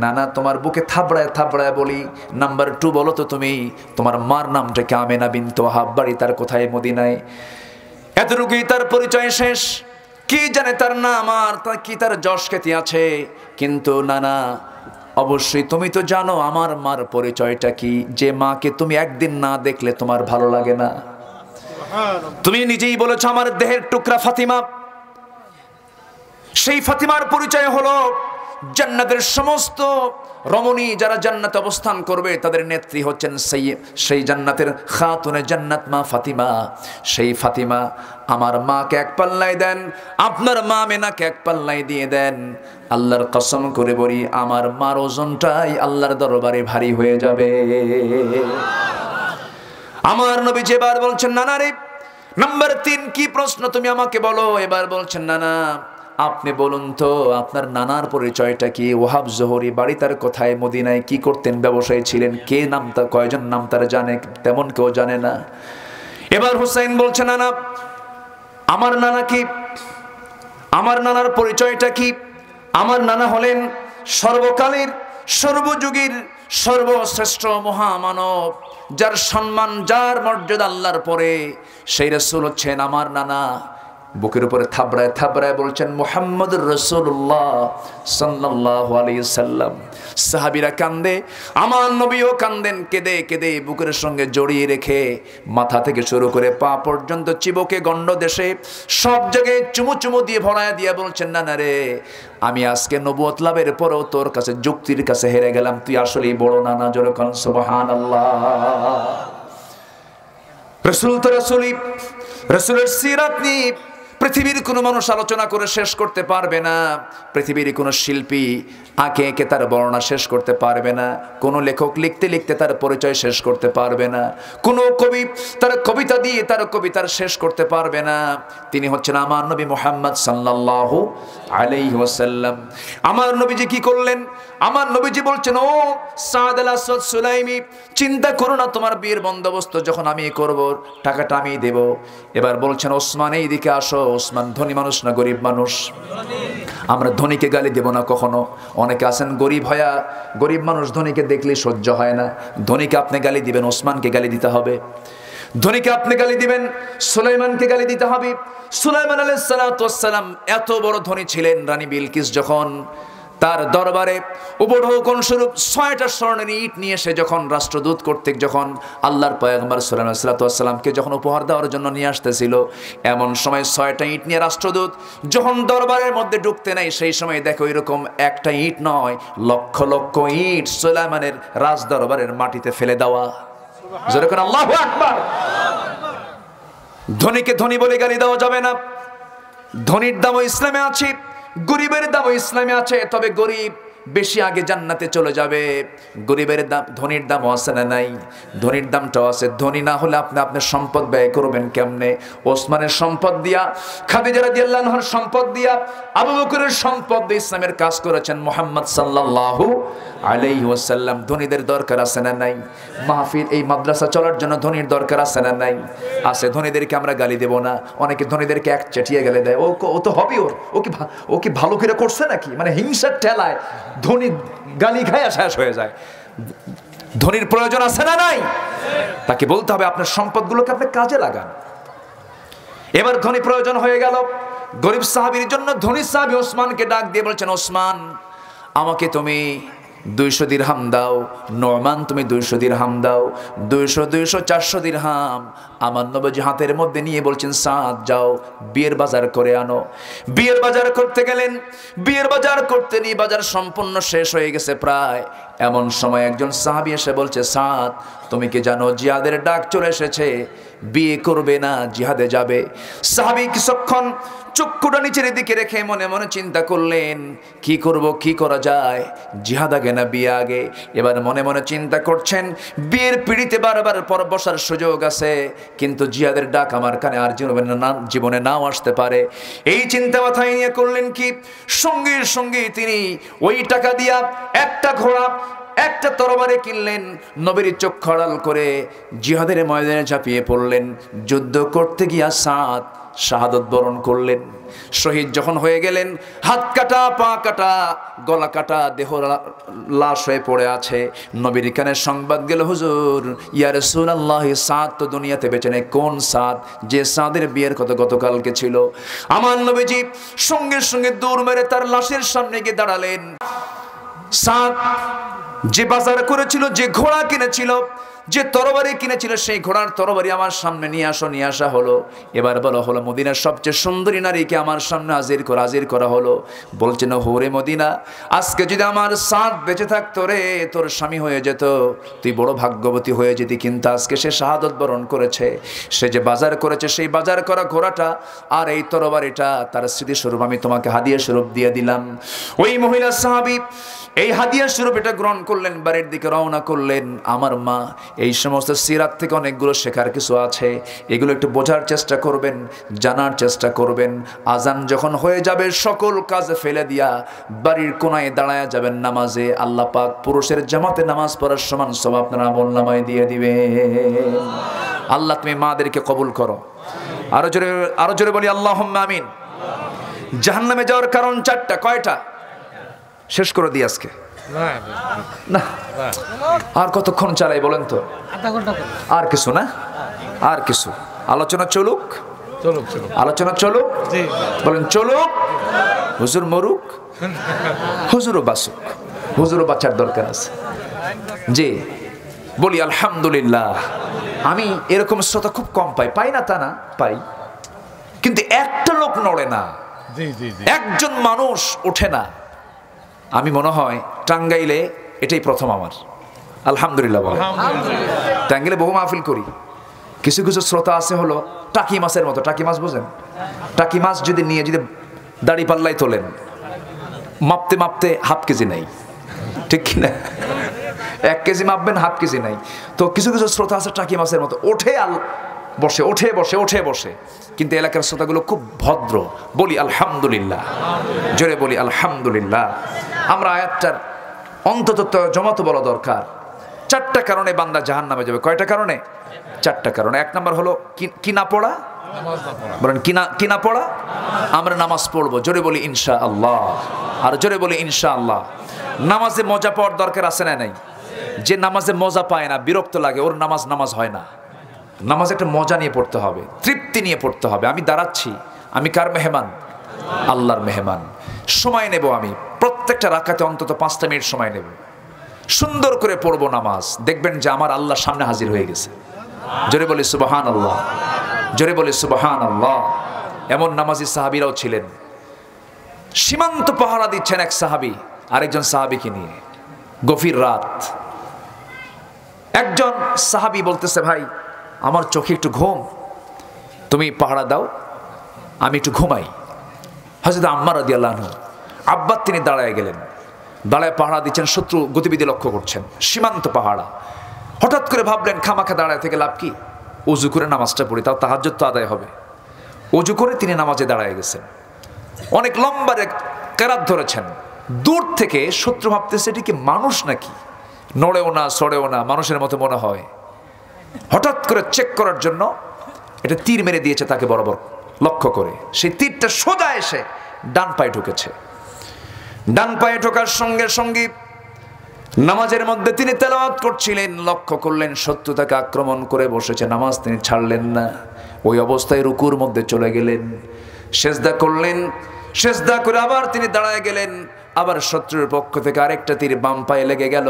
না না তোমার বুকে থাবড়ায় থাবড়ায় বলি নাম্বার টু বলো তো তুমি তোমার মার নামটা কে আমেনা বিন্তু হাব্বাড়ি তার কোথায়? মদিনায়? এতটুকুই তার পরিচয় শেষ। কি জানে তার নাম আর তার কি তার যশ খ্যাতি আছে? কিন্তু না না অবশ্যই তুমি তো জানো আমার মার পরিচয়টা কি। যে মাকে তুমি একদিন না দেখলে তোমার ভালো লাগে না। তুমি নিজেই বলেছ আমার দেহের টুকরা ফাতিমা সেই ফাতিমার পরিচয় হলো জান্নাতের সমস্ত রমণী যারা জান্নাতে অবস্থান করবে, তাদের নেত্রী হচ্ছেন সেই সেই জান্নাতের খাতুনে জান্নাত মা ফাতিমা। সেই ফাতিমা আমার মাকে এক পাল্লাই দেন, আপনার মা মেনাকে এক পাল্লাই দিয়ে দেন। আল্লাহর কসম করে বলি, আমার মার ওজনটাই আল্লাহর দরবারে ভারী হয়ে যাবে। আমার নবী যেবার বলছেন, নানা রে, নাম্বার তিন কি প্রশ্ন তুমি আমাকে বলো? এবার বলছেন, নানা আপনি বলুন তো, আপনার নানার পরিচয়টা কি? ওহাব জোহরি বাড়ি তার কোথায়? মদিনায় কি করতেন? ব্যবসায়ী ছিলেন কে? নাম তা কয়জন নাম তার জানে? তেমন কেউ জানে না। এবার হুসাইন বলছে, নানা, আমার নানা কি? আমার নানার পরিচয়টা কি? আমার নানা হলেন সর্বকালের, সর্বযুগের, সর্বশ্রেষ্ঠ মহামানব। যার সম্মান, যার মর্যাদা আল্লাহর পরে, সেই রসুল হচ্ছেন আমার নানা। বুকের উপরে থাবড়ায় থাবড়ায় বলছেন মোহাম্মদ রসুল্লাহ সাল্লাহ আলী সাল্লাম। সাহাবিরা কান্দে, আমার নবীও কান্দেন, কেঁদে কেঁদে বুকের সঙ্গে জড়িয়ে রেখে মাথা থেকে শুরু করে পা পর্যন্ত চিবকে গণ্ড দেশে সব জায়গায় চুমু চুমু দিয়ে ভরায় দিয়ে বলছেন, না না রে, আমি আজকে নবুয়ত লাভের পরেও তোর কাছে যুক্তির কাছে হেরে গেলাম। তুই আসলেই বড় নানা যেরকম সুবহান আল্লাহ রসুল তো রসুলই, রসুলের সিরাত নিয়ে পৃথিবীর কোনো মানুষ আলোচনা করে শেষ করতে পারবে না। পৃথিবীর কোনো শিল্পী আঁকে এঁকে তার বর্ণনা শেষ করতে পারবে না। কোনো লেখক লিখতে লিখতে তার পরিচয় শেষ করতে পারবে না। কোনো কবি তার কবিতা দিয়ে তার কবিতার শেষ করতে পারবে না। তিনি হচ্ছেন আমার নবী মোহাম্মদ সাল্লাল্লাহু আলাইহি ওয়াসাল্লাম। আমার নবীজি কি করলেন? আমার নবীজি বলছেন, ও সাদ সুলাইমি, চিন্তা করো না তোমার বিয়ের বন্দোবস্ত যখন আমি করব, টাকাটা আমি দেব। এবার বলছেন, ওসমান এই দিকে আসো। ওসমান ধনী মানুষ না গরিব মানুষ? আমরা ধনীকে গালি দেব না কখনো। অনেকে আছেন গরিব হয়া, গরিব মানুষ ধনীকে দেখলে সহ্য হয় না। ধনীকে আপনি গালি দিবেন, ওসমানকে গালি দিতে হবে। ধনীকে আপনি গালি দিবেন, সুলাইমানকে গালি দিতে হবে। সুলাইমান আলাইসালাম এত বড় ধনী ছিলেন, রানী বিলকিস যখন তার দরবারে উপঢৌকন স্বরূপ ছয়টা স্বর্ণের ইট নিয়ে সে যখন রাষ্ট্রদূত কর্তৃক যখন আল্লাহর পয়গম্বর সাল্লাহ সাল্লাতামকে যখন উপহার দেওয়ার জন্য নিয়ে আসতেছিল, এমন সময় ছয়টা ইট নিয়ে রাষ্ট্রদূত যখন দরবারের মধ্যে ঢুকতে নাই, সেই সময় দেখো এরকম একটা ইট নয়, লক্ষ লক্ষ ইট সুলাইমানের রাজ দরবারের মাটিতে ফেলে দেওয়া। যেরকম আল্লাহ ধনীকে ধনী বলে গালি দেওয়া যাবে না। ধনীর দামও ইসলামে আছে। গরিবের দাম ইসলামে আছে, তবে গরিব বেশি আগে জান্নাতে চলে যাবে। গরিবের দাম, ধনির দামও আছে না নাই? ধনির দামটাও আছে। ধনী না হলে আপনি আপনার সম্পদ ব্যয় করবেন কেমনে? ওসমানের সম্পদ দিয়া, খাদিজা রাদিয়াল্লাহুর সম্পদ দিয়া, আবু বকরের সম্পদ দিয়ে ইসলামের কাজ করেছেন মোহাম্মদ সাল্লাল্লাহু আলাইহি ওয়াসাল্লাম, ধনীদের দরকার আছে না নাই? মাহফিল, এই মাদ্রাসা চলার জন্য ধনীর দরকার আছে না নাই? আছে, ধনীদেরকে আমরা গালি দেব না। অনেকে ধনীদেরকে এক চেটিয়ে গেলে দেয়। ও ও তো হবে ওর। ও কি ও কি ভালো করে করছে নাকি? মানে হিংসার ঠেলায় ধনী গালি খায় শেষ হয়ে যায়। ধনীর প্রয়োজন আছে না নাই? তাকে বলতে হবে, আপনার সম্পদগুলোকে আপনি কাজে লাগান। এবার ধনী প্রয়োজন হয়ে গেল। গরিব সাহাবির জন্য ধনী সাহাবি ওসমানকে ডাক দিয়ে বলছেন, ওসমান, আমাকে তুমি দুইশো দিরহাম দাও। নরমান তুমি দুইশো দিরহাম দাও। দুইশো দুইশো, চারশো দিরহাম। আমার নবজি হাতের মধ্যে নিয়ে বলছেন, সাঁত যাও, বিয়ের বাজার করে আনো। বিয়ের বাজার করতে গেলেন। বিয়ের বাজার করতে নিয়ে বাজার সম্পূর্ণ শেষ হয়ে গেছে প্রায়। এমন সময় একজন সাহাবি এসে বলছে, সাত, তুমি কি জানো জিয়াদের ডাক চলে এসেছে? বিয়ে করবে না, জিহাদে যাবে। সাহাবি কিছুক্ষণ চক্ষুটা নিচের দিকে রেখে মনে মনে চিন্তা করলেন, কি করব, কি করা যায়? জিহাদ আগে না বিয়ে আগে? এবার মনে মনে চিন্তা করছেন, বিয়ের পিড়িতে বারবার পর বসার সুযোগ আছে, কিন্তু জিহাদের ডাক আমার কানে আর জীবনে না, জীবনে নাও আসতে পারে। এই চিন্তা মাথায় নিয়ে করলেন কি? সঙ্গে সঙ্গে তিনি ওই টাকা দিয়া একটা ঘোড়া একটা তরবারে কিনলেন, নবীর চোখ খড়াল করে জিহাদের ময়দানে ঝাঁপিয়ে পড়লেন, যুদ্ধ করতে গিয়া সাত শাহাদত বরণ করলেন। শহীদ যখন হয়ে গেলেন, হাত কাটা, পা কাটা, গলা কাটা, দেহ লাশ হয়ে পড়ে আছে। নবীর কানে সংবাদ গেল, হুজুর ইয়ার আল্লাহ সাদ তো দুনিয়াতে বেঁচে নেই। কোন সাদ? যে সাদের বিয়ের কথা গতকালকে ছিল। আমার নবীজি সঙ্গে সঙ্গে দৌড় মেরে তার লাশের সামনে গিয়ে দাঁড়ালেন। সাত, যে বাজার করেছিল, যে ঘোড়া কিনেছিল, যে তরবারি কিনেছিল, সেই ঘোড়ার তরবারি আমার সামনে নিয়ে আসো, নিয়ে আসা হলো। এবার বলা, হলো মদিনার সবচেয়ে সুন্দরী নারীকে আমার সামনে হাজির করা হাজির করা হলো। বলছে, না, হোরে মদিনা, আজকে যদি আমার সাত বেঁচে থাকতো রে, তোর স্বামী হয়ে যেত, তুই বড় ভাগ্যবতী হয়ে যেতি। কিন্তু আজকে সে শাহাদত বরণ করেছে, সে যে বাজার করেছে, সেই বাজার করা ঘোড়াটা আর এই তরবারিটা, তার স্মৃতিস্বরূপ আমি তোমাকে হাদিয়া স্বরূপ দিয়ে দিলাম। ওই মহিলা সাহাবি এই হাদিয়া স্বরূপ এটা গ্রহণ করলেন, বাড়ির দিকে রওনা করলেন। আমার মা এই সমস্ত সিরাত থেকে অনেকগুলো শেখার কিছু আছে, এগুলো একটু বোঝার চেষ্টা করবেন, জানার চেষ্টা করবেন। আজান যখন হয়ে যাবে, সকল কাজ ফেলে দিয়া বাড়ির কোনায় দাঁড়ায় যাবেন নামাজে। আল্লাহ পাক পুরুষের জামাতে নামাজ পড়ার সমান সব আপনারা আমল নামায় দিয়ে দিবে আল্লাহ তুমি মাদেরকে কবুল করো। আরও জোরে আরও জোরে বলি আল্লাহ আমিন। জাহান্নামে যাওয়ার কারণ চারটা, কয়টা? শেষ করে দিই আজকে। না আর কতক্ষণ চালাই বলেন তো? আর কিছু না? আর কিছু। আলোচনা চলুক? চলো চলো আলোচনা চলুক? বলেন চলুক? হুজুর মরুক? হুজুরও বাসুক হুজুরও বাচ্চার দরকার আছে। জি বলি আলহামদুলিল্লাহ। আমি এরকম শ্রোতা খুব কম পাই। পাই না তা না পাই। কিন্তু একটা লোক নড়ে না। একজন মানুষ ওঠে না। আমি মনে হয় টাঙ্গাইলে এটাই প্রথম আমার। আলহামদুলিল্লাহ বলে টাঙ্গাইলে বহু মাহফিল করি। কিছু কিছু শ্রোতা আছে হলো টাকি মাছের মতো। টাকি মাছ বোঝেন? টাকি মাছ যদি নিয়ে যদি দাড়ি পাল্লাই তোলেন মাপতে মাপতে হাফ কেজি নেই। ঠিক কিনা এক কেজি মাপবেন হাফ কেজি নাই। তো কিছু কিছু শ্রোতা আছে টাকি মাছের মতো। ওঠে আল বসে ওঠে বসে ওঠে বসে। কিন্তু এলাকার শ্রোতাগুলো খুব ভদ্র। বলি আলহামদুলিল্লাহ। জোরে বলি আলহামদুলিল্লাহ। আমরা আয়াতটার অন্তত তো বলা দরকার। চারটা কারণে বান্দা জাহান নামে যাবে। কয়টা কারণে? চারটা কারণে। এক নম্বর হলো, কি না পড়া? বলেন কিনা কিনা পড়া? আমরা নামাজ পড়ব। জোরে বলি ইনশা আল্লাহ আর জোরে বলি ইনশা আল্লাহ নামাজে মজা পাওয়ার দরকার আছে না নাই? যে নামাজে মজা পায় না, বিরক্ত লাগে, ওর নামাজ নামাজ হয় না। নামাজ একটা মজা নিয়ে পড়তে হবে, তৃপ্তি নিয়ে পড়তে হবে। আমি দাঁড়াচ্ছি, আমি কার মেহমান? আল্লাহর মেহমান। সময় নেব আমি। প্রত্যেকটা রাখাতে অন্তত পাঁচটা মিনিট সময় নেব। সুন্দর করে পড়ব নামাজ। দেখবেন যে আমার আল্লাহ সামনে হাজির হয়ে গেছে। জোরে বলি সুবাহান আল্লাহ জোরে বলি সুবাহান আল্লাহ এমন নামাজি সাহাবিরাও ছিলেন। সীমান্ত পাহারা দিচ্ছেন এক সাহাবি, আরেকজন সাহাবিকে নিয়ে। গভীর রাত। একজন সাহাবি বলতেছে, ভাই, আমার চোখে একটু ঘুম। তুমি পাহারা দাও, আমি একটু ঘুমাই। হজরত আম্মার রাদি আল্লাহ আব্বার তিনি দাঁড়ায় গেলেন। দাঁড়ায় পাহারা দিচ্ছেন, শত্রু গতিবিধি লক্ষ্য করছেন। সীমান্ত পাহারা। হঠাৎ করে ভাবলেন, খামাখা দাঁড়ায় থেকে লাভ কি? উজু করে নামাজটা পড়ি, তাও তাহাজ্জত তো আদায় হবে। উজু করে তিনি নামাজে দাঁড়ায় গেছেন। অনেক লম্বা কেরাত ধরেছেন। দূর থেকে শত্রু ভাবতেছে, এটি কি মানুষ নাকি? নড়েও না, সড়েও না, মানুষের মতো মনে হয়। হঠাৎ করে চেক করার জন্য, এটা তীর মেরে দিয়েছে তাকে বরাবর। লক্ষ্য করে। সেই তীরটা সোজা এসে ডান পায়ে ঢুকেছে। ডান পায়ে ঢোকার সঙ্গে সঙ্গে নামাজের মধ্যে তিনি তেলাওয়াত করছিলেন, লক্ষ্য করলেন শত্রু তাকে আক্রমণ করে বসেছে। নামাজ তিনি ছাড়লেন না। ওই অবস্থায় রুকুর মধ্যে চলে গেলেন। সেজদা করলেন। সেজদা করে আবার তিনি দাঁড়ায় গেলেন। আবার শত্রুর পক্ষ থেকে আরেকটা তীর বাম পায়ে লেগে গেল।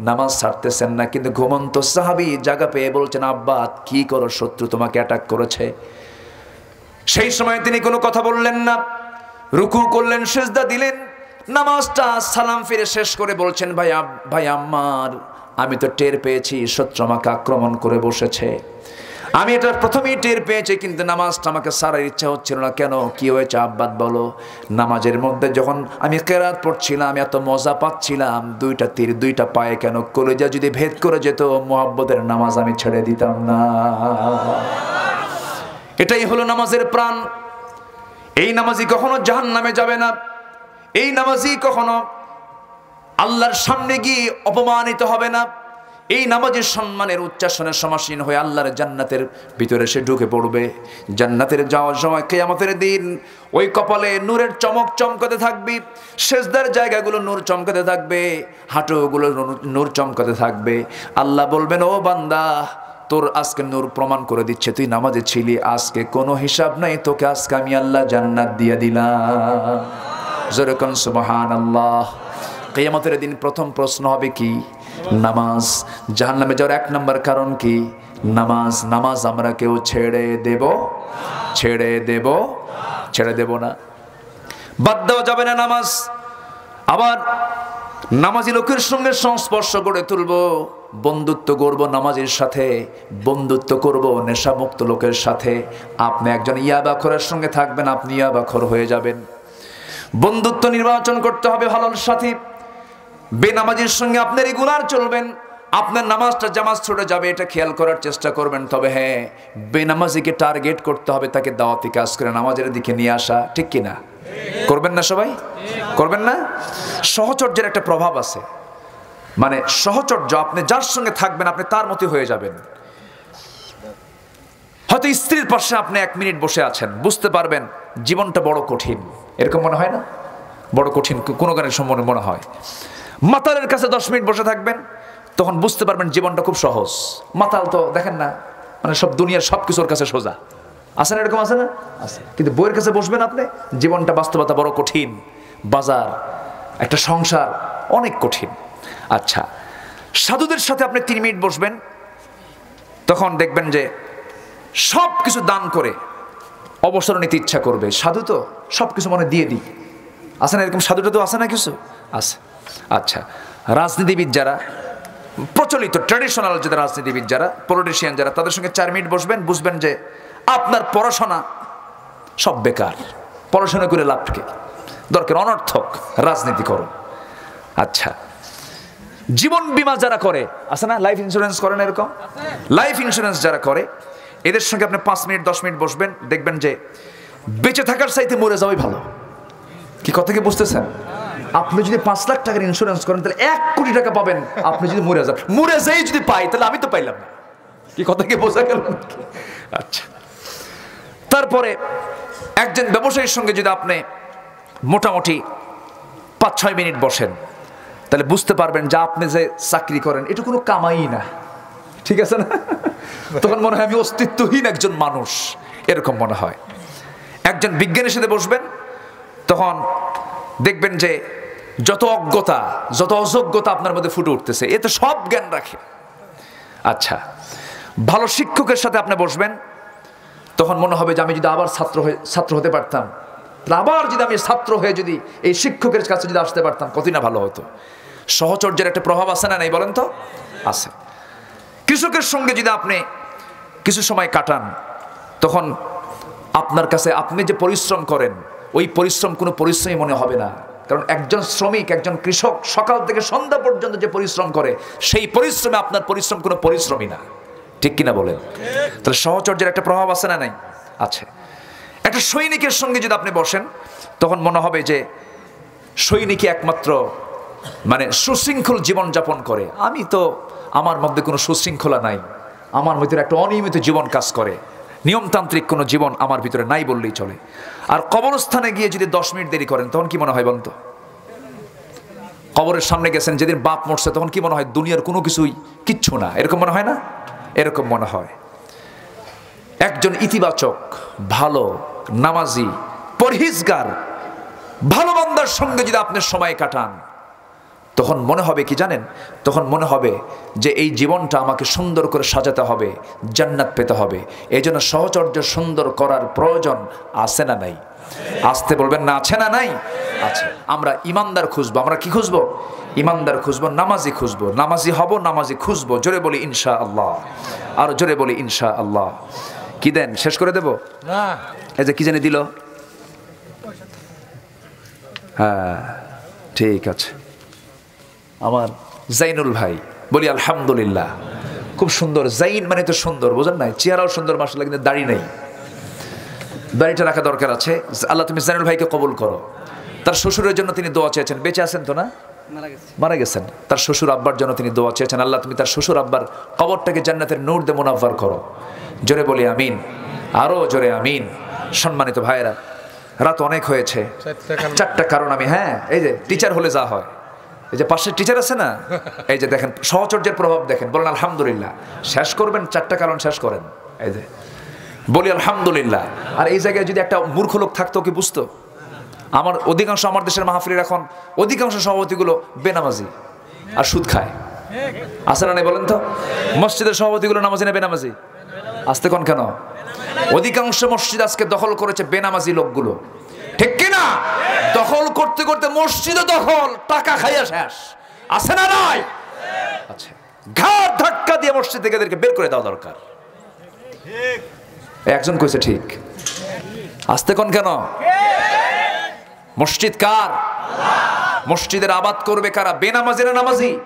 নামাজ ছাড়তেছেন না, কিন্তু ঘুমন্ত সাহাবি জায়গা পেয়ে বলছেন, আব্বা, কি করো? শত্রু তোমাকে অ্যাটাক করেছে। সেই সময় তিনি কোনো কথা বললেন না। রুকু করলেন, সেজদা দিলেন। নামাজটা সালাম ফিরে শেষ করে বলছেন, ভাই ভাই আম্মার, আমি তো টের পেয়েছি, শত্রু আমাকে আক্রমণ করে বসেছে। আমি এটা প্রথমেই টের পেয়েছি, কিন্তু নামাজটা আমাকে সারার ইচ্ছা হচ্ছিল না। কেন? কি হয়েছে আব্বাদ বলো? নামাজের মধ্যে যখন আমি কেরাত পড়ছিলাম, এত মজা পাচ্ছিলাম, দুইটা তীর, দুইটা পায়ে কেন কলেজা যদি ভেদ করে যেত, মোহাব্বতের নামাজ আমি ছেড়ে দিতাম না। এটাই হলো নামাজের প্রাণ। এই নামাজি কখনো জাহান নামে যাবে না। এই নামাজি কখনো আল্লাহর সামনে গিয়ে অপমানিত হবে না। এই নামাজের সম্মানের উচ্চাসনের সমাসীন হয়ে আল্লাহর জান্নাতের ভিতরে সে ঢুকে পড়বে। জান্নাতের যাওয়ার সময় কেয়ামতের দিন ওই কপালে নূরের চমক চমকাতে থাকবে। সেজদার জায়গাগুলো নূর চমকাতে থাকবে। হাঁটুগুলো নূর- নূর চমকাতে থাকবে। আল্লাহ বলবেন, ও বান্দা তোর আজকে নূর প্রমাণ করে দিচ্ছে, তুই নামাজে ছিলি, আজকে কোনো হিসাব নাই, তোকে আজকে আমি আল্লাহ জান্নাত দিয়ে দিলাম। সুবহান আল্লাহ কেয়ামতের দিন প্রথম প্রশ্ন হবে কি? নামাজ। জাহান নামে যাওয়ার এক নম্বর কারণ কি? নামাজ নামাজ আমরা কেউ ছেড়ে দেব? ছেড়ে দেব? ছেড়ে দেব না। বাদ দেওয়া যাবে না নামাজ। আবার নামাজি লোকের সঙ্গে সংস্পর্শ গড়ে তুলব, বন্ধুত্ব করব নামাজের সাথে, বন্ধুত্ব করব নেশামুক্ত লোকের সাথে। আপনি একজন ইয়াবাখরের সঙ্গে থাকবেন, আপনি ইয়াবাখর হয়ে যাবেন। বন্ধুত্ব নির্বাচন করতে হবে ভালোর সাথে। বেনামাজির সঙ্গে আপনি রেগুলার চলবেন। আপনার নামাজটা জামাজ ছুটে যাবে, এটা খেয়াল করার চেষ্টা করবেন। তবে হ্যাঁ বেনামাজিকে টার্গেট করতে হবে, তাকে দাওয়াতি কাজ করে নামাজের দিকে নিয়ে আসা, ঠিক কিনা? করবেন না সবাই? করবেন না? সহচর্যের একটা প্রভাব আছে। মানে সহচর্য, আপনি যার সঙ্গে থাকবেন, আপনি তার মতো হয়ে যাবেন। হয়তো স্ত্রীর পাশে আপনি এক মিনিট বসে আছেন, বুঝতে পারবেন জীবনটা বড় কঠিন। এরকম মনে হয় না? বড় কঠিন কোনো গানের সম্বন্ধে মনে হয়। মাতালের কাছে দশ মিনিট বসে থাকবেন, তখন বুঝতে পারবেন জীবনটা খুব সহজ। মাতাল তো, দেখেন না মানে সব দুনিয়ার সব কিছুর কাছে সোজা। আছে না এরকম আছে না? আছে। কিন্তু বইয়ের কাছে বসবেন আপনি জীবনটা বাস্তবতা বড় কঠিন বাজার একটা সংসার অনেক কঠিন। আচ্ছা সাধুদের সাথে আপনি তিন মিনিট বসবেন তখন দেখবেন যে সব কিছু দান করে অবসর নিতে ইচ্ছা করবে। সাধু তো সব কিছু মনে দিয়ে দিই। আছে না এরকম? সাধুটা তো আছে না কিছু? আছে। আচ্ছা রাজনীতিবিদ যারা প্রচলিত ট্র্যাডিশনাল যারা রাজনীতিবিদ যারা পলিটিশিয়ান যারা তাদের সঙ্গে চার মিনিট বসবেন বুঝবেন যে আপনার পড়াশোনা সব বেকার। পড়াশোনা করে লাভকে দরকার অনর্থক রাজনীতি করো আচ্ছা জীবন বীমা যারা করে, আছে না? লাইফ ইন্স্যুরেন্স করেন এরকম? লাইফ ইন্স্যুরেন্স যারা করে, এদের সঙ্গে আপনি পাঁচ মিনিট, দশ মিনিট বসবেন, দেখবেন যে বেঁচে থাকার চাইতে মরে যাওয়াই ভালো। কি কথা কি বুঝতেছেন? আপনি যদি পাঁচ লাখ টাকার ইন্স্যুরেন্স করেন, তাহলে এক কোটি টাকা পাবেন, আপনি যদি মরে যান। মরে যাই যদি পাই, তাহলে আমি তো পাইলাম না। কি কথা কি বোঝা গেল নাকি? তারপরে একজন ব্যবসায়ীর সঙ্গে যদি আপনি মোটামুটি পাঁচ ছয় মিনিট বসেন তাহলে বুঝতে পারবেন যে আপনি যে চাকরি করেন এটা কোনো কামাই না। ঠিক আছে না? তখন মনে হয় আমি অস্তিত্বহীন একজন মানুষ এরকম মনে হয়। একজন বিজ্ঞানীর সাথে বসবেন তখন দেখবেন যে যত অজ্ঞতা যত অযোগ্যতা আপনার মধ্যে ফুটে উঠতেছে এতে সব জ্ঞান রাখে। আচ্ছা ভালো শিক্ষকের সাথে আপনি বসবেন তখন মনে হবে যে আমি যদি আবার ছাত্র হয়ে ছাত্র হতে পারতাম। আবার যদি আমি ছাত্র হয়ে যদি এই শিক্ষকের কাছে যদি আসতে পারতাম, কতই না ভালো হতো। সহচর্যের একটা প্রভাব আছে না নাই বলেন তো? আছে। কৃষকের সঙ্গে যদি আপনি কিছু সময় কাটান, তখন আপনার কাছে আপনি যে পরিশ্রম করেন, ওই পরিশ্রম কোনো পরিশ্রমই মনে হবে না। কারণ একজন শ্রমিক, একজন কৃষক সকাল থেকে সন্ধ্যা পর্যন্ত যে পরিশ্রম করে, সেই পরিশ্রমে আপনার পরিশ্রম কোনো পরিশ্রমই না। ঠিক কিনা বলেন? তাহলে সহচর্যের একটা প্রভাব আছে না নাই? আছে। একটা সৈনিকের সঙ্গে যদি আপনি বসেন, তখন মনে হবে যে সৈনিকই একমাত্র মানে সুশৃঙ্খল জীবনযাপন করে। আমি তো আমার মধ্যে কোনো সুশৃঙ্খলা নাই। আমার ভিতরে একটা অনিয়মিত জীবন কাজ করে। নিয়মতান্ত্রিক কোনো জীবন আমার ভিতরে নাই বললেই চলে। আর কবরস্থানে গিয়ে যদি দশ মিনিট দেরি করেন, তখন কি মনে হয় বলতো কবরের সামনে গেছেন, যেদিন বাপ মরছে, তখন কি মনে হয় দুনিয়ার কোনো কিছুই কিচ্ছু না? এরকম মনে হয় না? এরকম মনে হয়। একজন ইতিবাচক, ভালো, নামাজি, পরহিজগার, ভালো বান্দার সঙ্গে যদি আপনি সময় কাটান, তখন মনে হবে কি জানেন? তখন মনে হবে যে এই জীবনটা আমাকে সুন্দর করে সাজাতে হবে, জান্নাত পেতে হবে। এই জন্য সহচর্য সুন্দর করার প্রয়োজন আছে না নাই? আসতে বলবেন না আছে না নাই? আছে আমরা ইমানদার খুঁজবো। আমরা কি খুঁজবো? ইমানদার খুঁজবো নামাজি খুঁজবো। নামাজি হব নামাজি খুঁজবো। জোরে বলি ইনশা আল্লাহ আর জোরে বলি ইনশা আল্লাহ কি দেন শেষ করে দেব? না। এই যে কি জানি দিল? হ্যাঁ ঠিক আছে। আমার জাইনুল ভাই বলি আলহামদুলিল্লাহ। খুব সুন্দর জাইন মানে তো সুন্দর বোঝেন নাই? চেহারাও সুন্দর মাসাল্লাহ কিন্তু দাড়ি নেই। দাড়িটা রাখা দরকার আছে। আল্লাহ তুমি জাইনুল ভাইকে কবুল করো। তার শ্বশুরের জন্য তিনি দোয়া চেয়েছেন। বেঁচে আছেন তো না? মারা গেছেন। তার শ্বশুর আব্বার জন্য তিনি দোয়া চেয়েছেন। আল্লাহ তুমি তার শ্বশুর আব্বার কবরটাকে জান্নাতের নূর দে মুনাফার করো। জোরে বলি আমিন। আরও জোরে আমিন। সম্মানিত ভাইয়েরা রাত অনেক হয়েছে। চারটা কারণ- চারটা কারণ আমি হ্যাঁ এই যে টিচার হলে যা হয়। এই যে পাশের টিচার আছে না? এই যে দেখেন সহচর্যের প্রভাব দেখেন। বলেন আলহামদুলিল্লাহ। শেষ করবেন চারটা কারণ শেষ করেন। এই যে বলি, আলহামদুলিল্লাহ। আর এই জায়গায় যদি একটা মূর্খ লোক থাকতো, কি বুঝতো? আমার অধিকাংশ আমার দেশের মাহফিলের এখন অধিকাংশ সভাপতিগুলো বেনামাজি আর সুদ খায়। আছে না বলেন তো? মসজিদের সভাপতিগুলো নামাজি না বেনামাজি? আসতে কোন কেন? অধিকাংশ মসজিদ আজকে দখল করেছে বেনামাজি লোকগুলো। ঠিক কিনা দখল করতে করতে মসজিদে দখল, টাকা খাইয়া শেষ। আছে না নাই? আচ্ছা ঘাট ধাক্কা দিয়ে মসজিদ থেকে এদেরকে বের করে দেওয়া দরকার। একজন কইছে ঠিক। আসতে কোন কেন? মসজিদ কার? মসজিদের আবাদ করবে কারা? বেনামাজিরা নামাজি?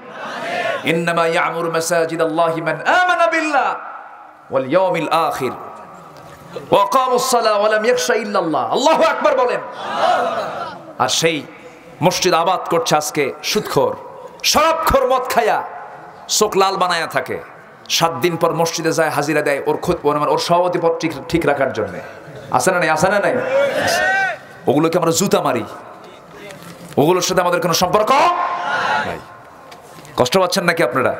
ইন্নামা ইয়ামুরু মাসাজিদ আল্লাহি মান আমানা বিল্লাহ ওয়াল ইয়াউমিল আখির। ওয়া কামুস সালাহ ওয়া লাম ইয়াখশা ইল্লাল্লাহ। আকবার বলেন। আর সেই মসজিদ আবাদ করছে আজকে সুদখোর। শরাবখোর মদ খায়া চোখ লাল বানায়া থাকে। সাত দিন পর মসজিদে যায়, হাজিরা দেয় ওর খুদ ওর ওর সভাপতি পদ ঠিক ঠিক রাখার জন্য। আছে না নাই? আসে না নাই? ওগুলোকে আমরা জুতা মারি। ওগুলোর সাথে আমাদের কোনো সম্পর্ক নাই। কষ্ট পাচ্ছেন নাকি আপনারা?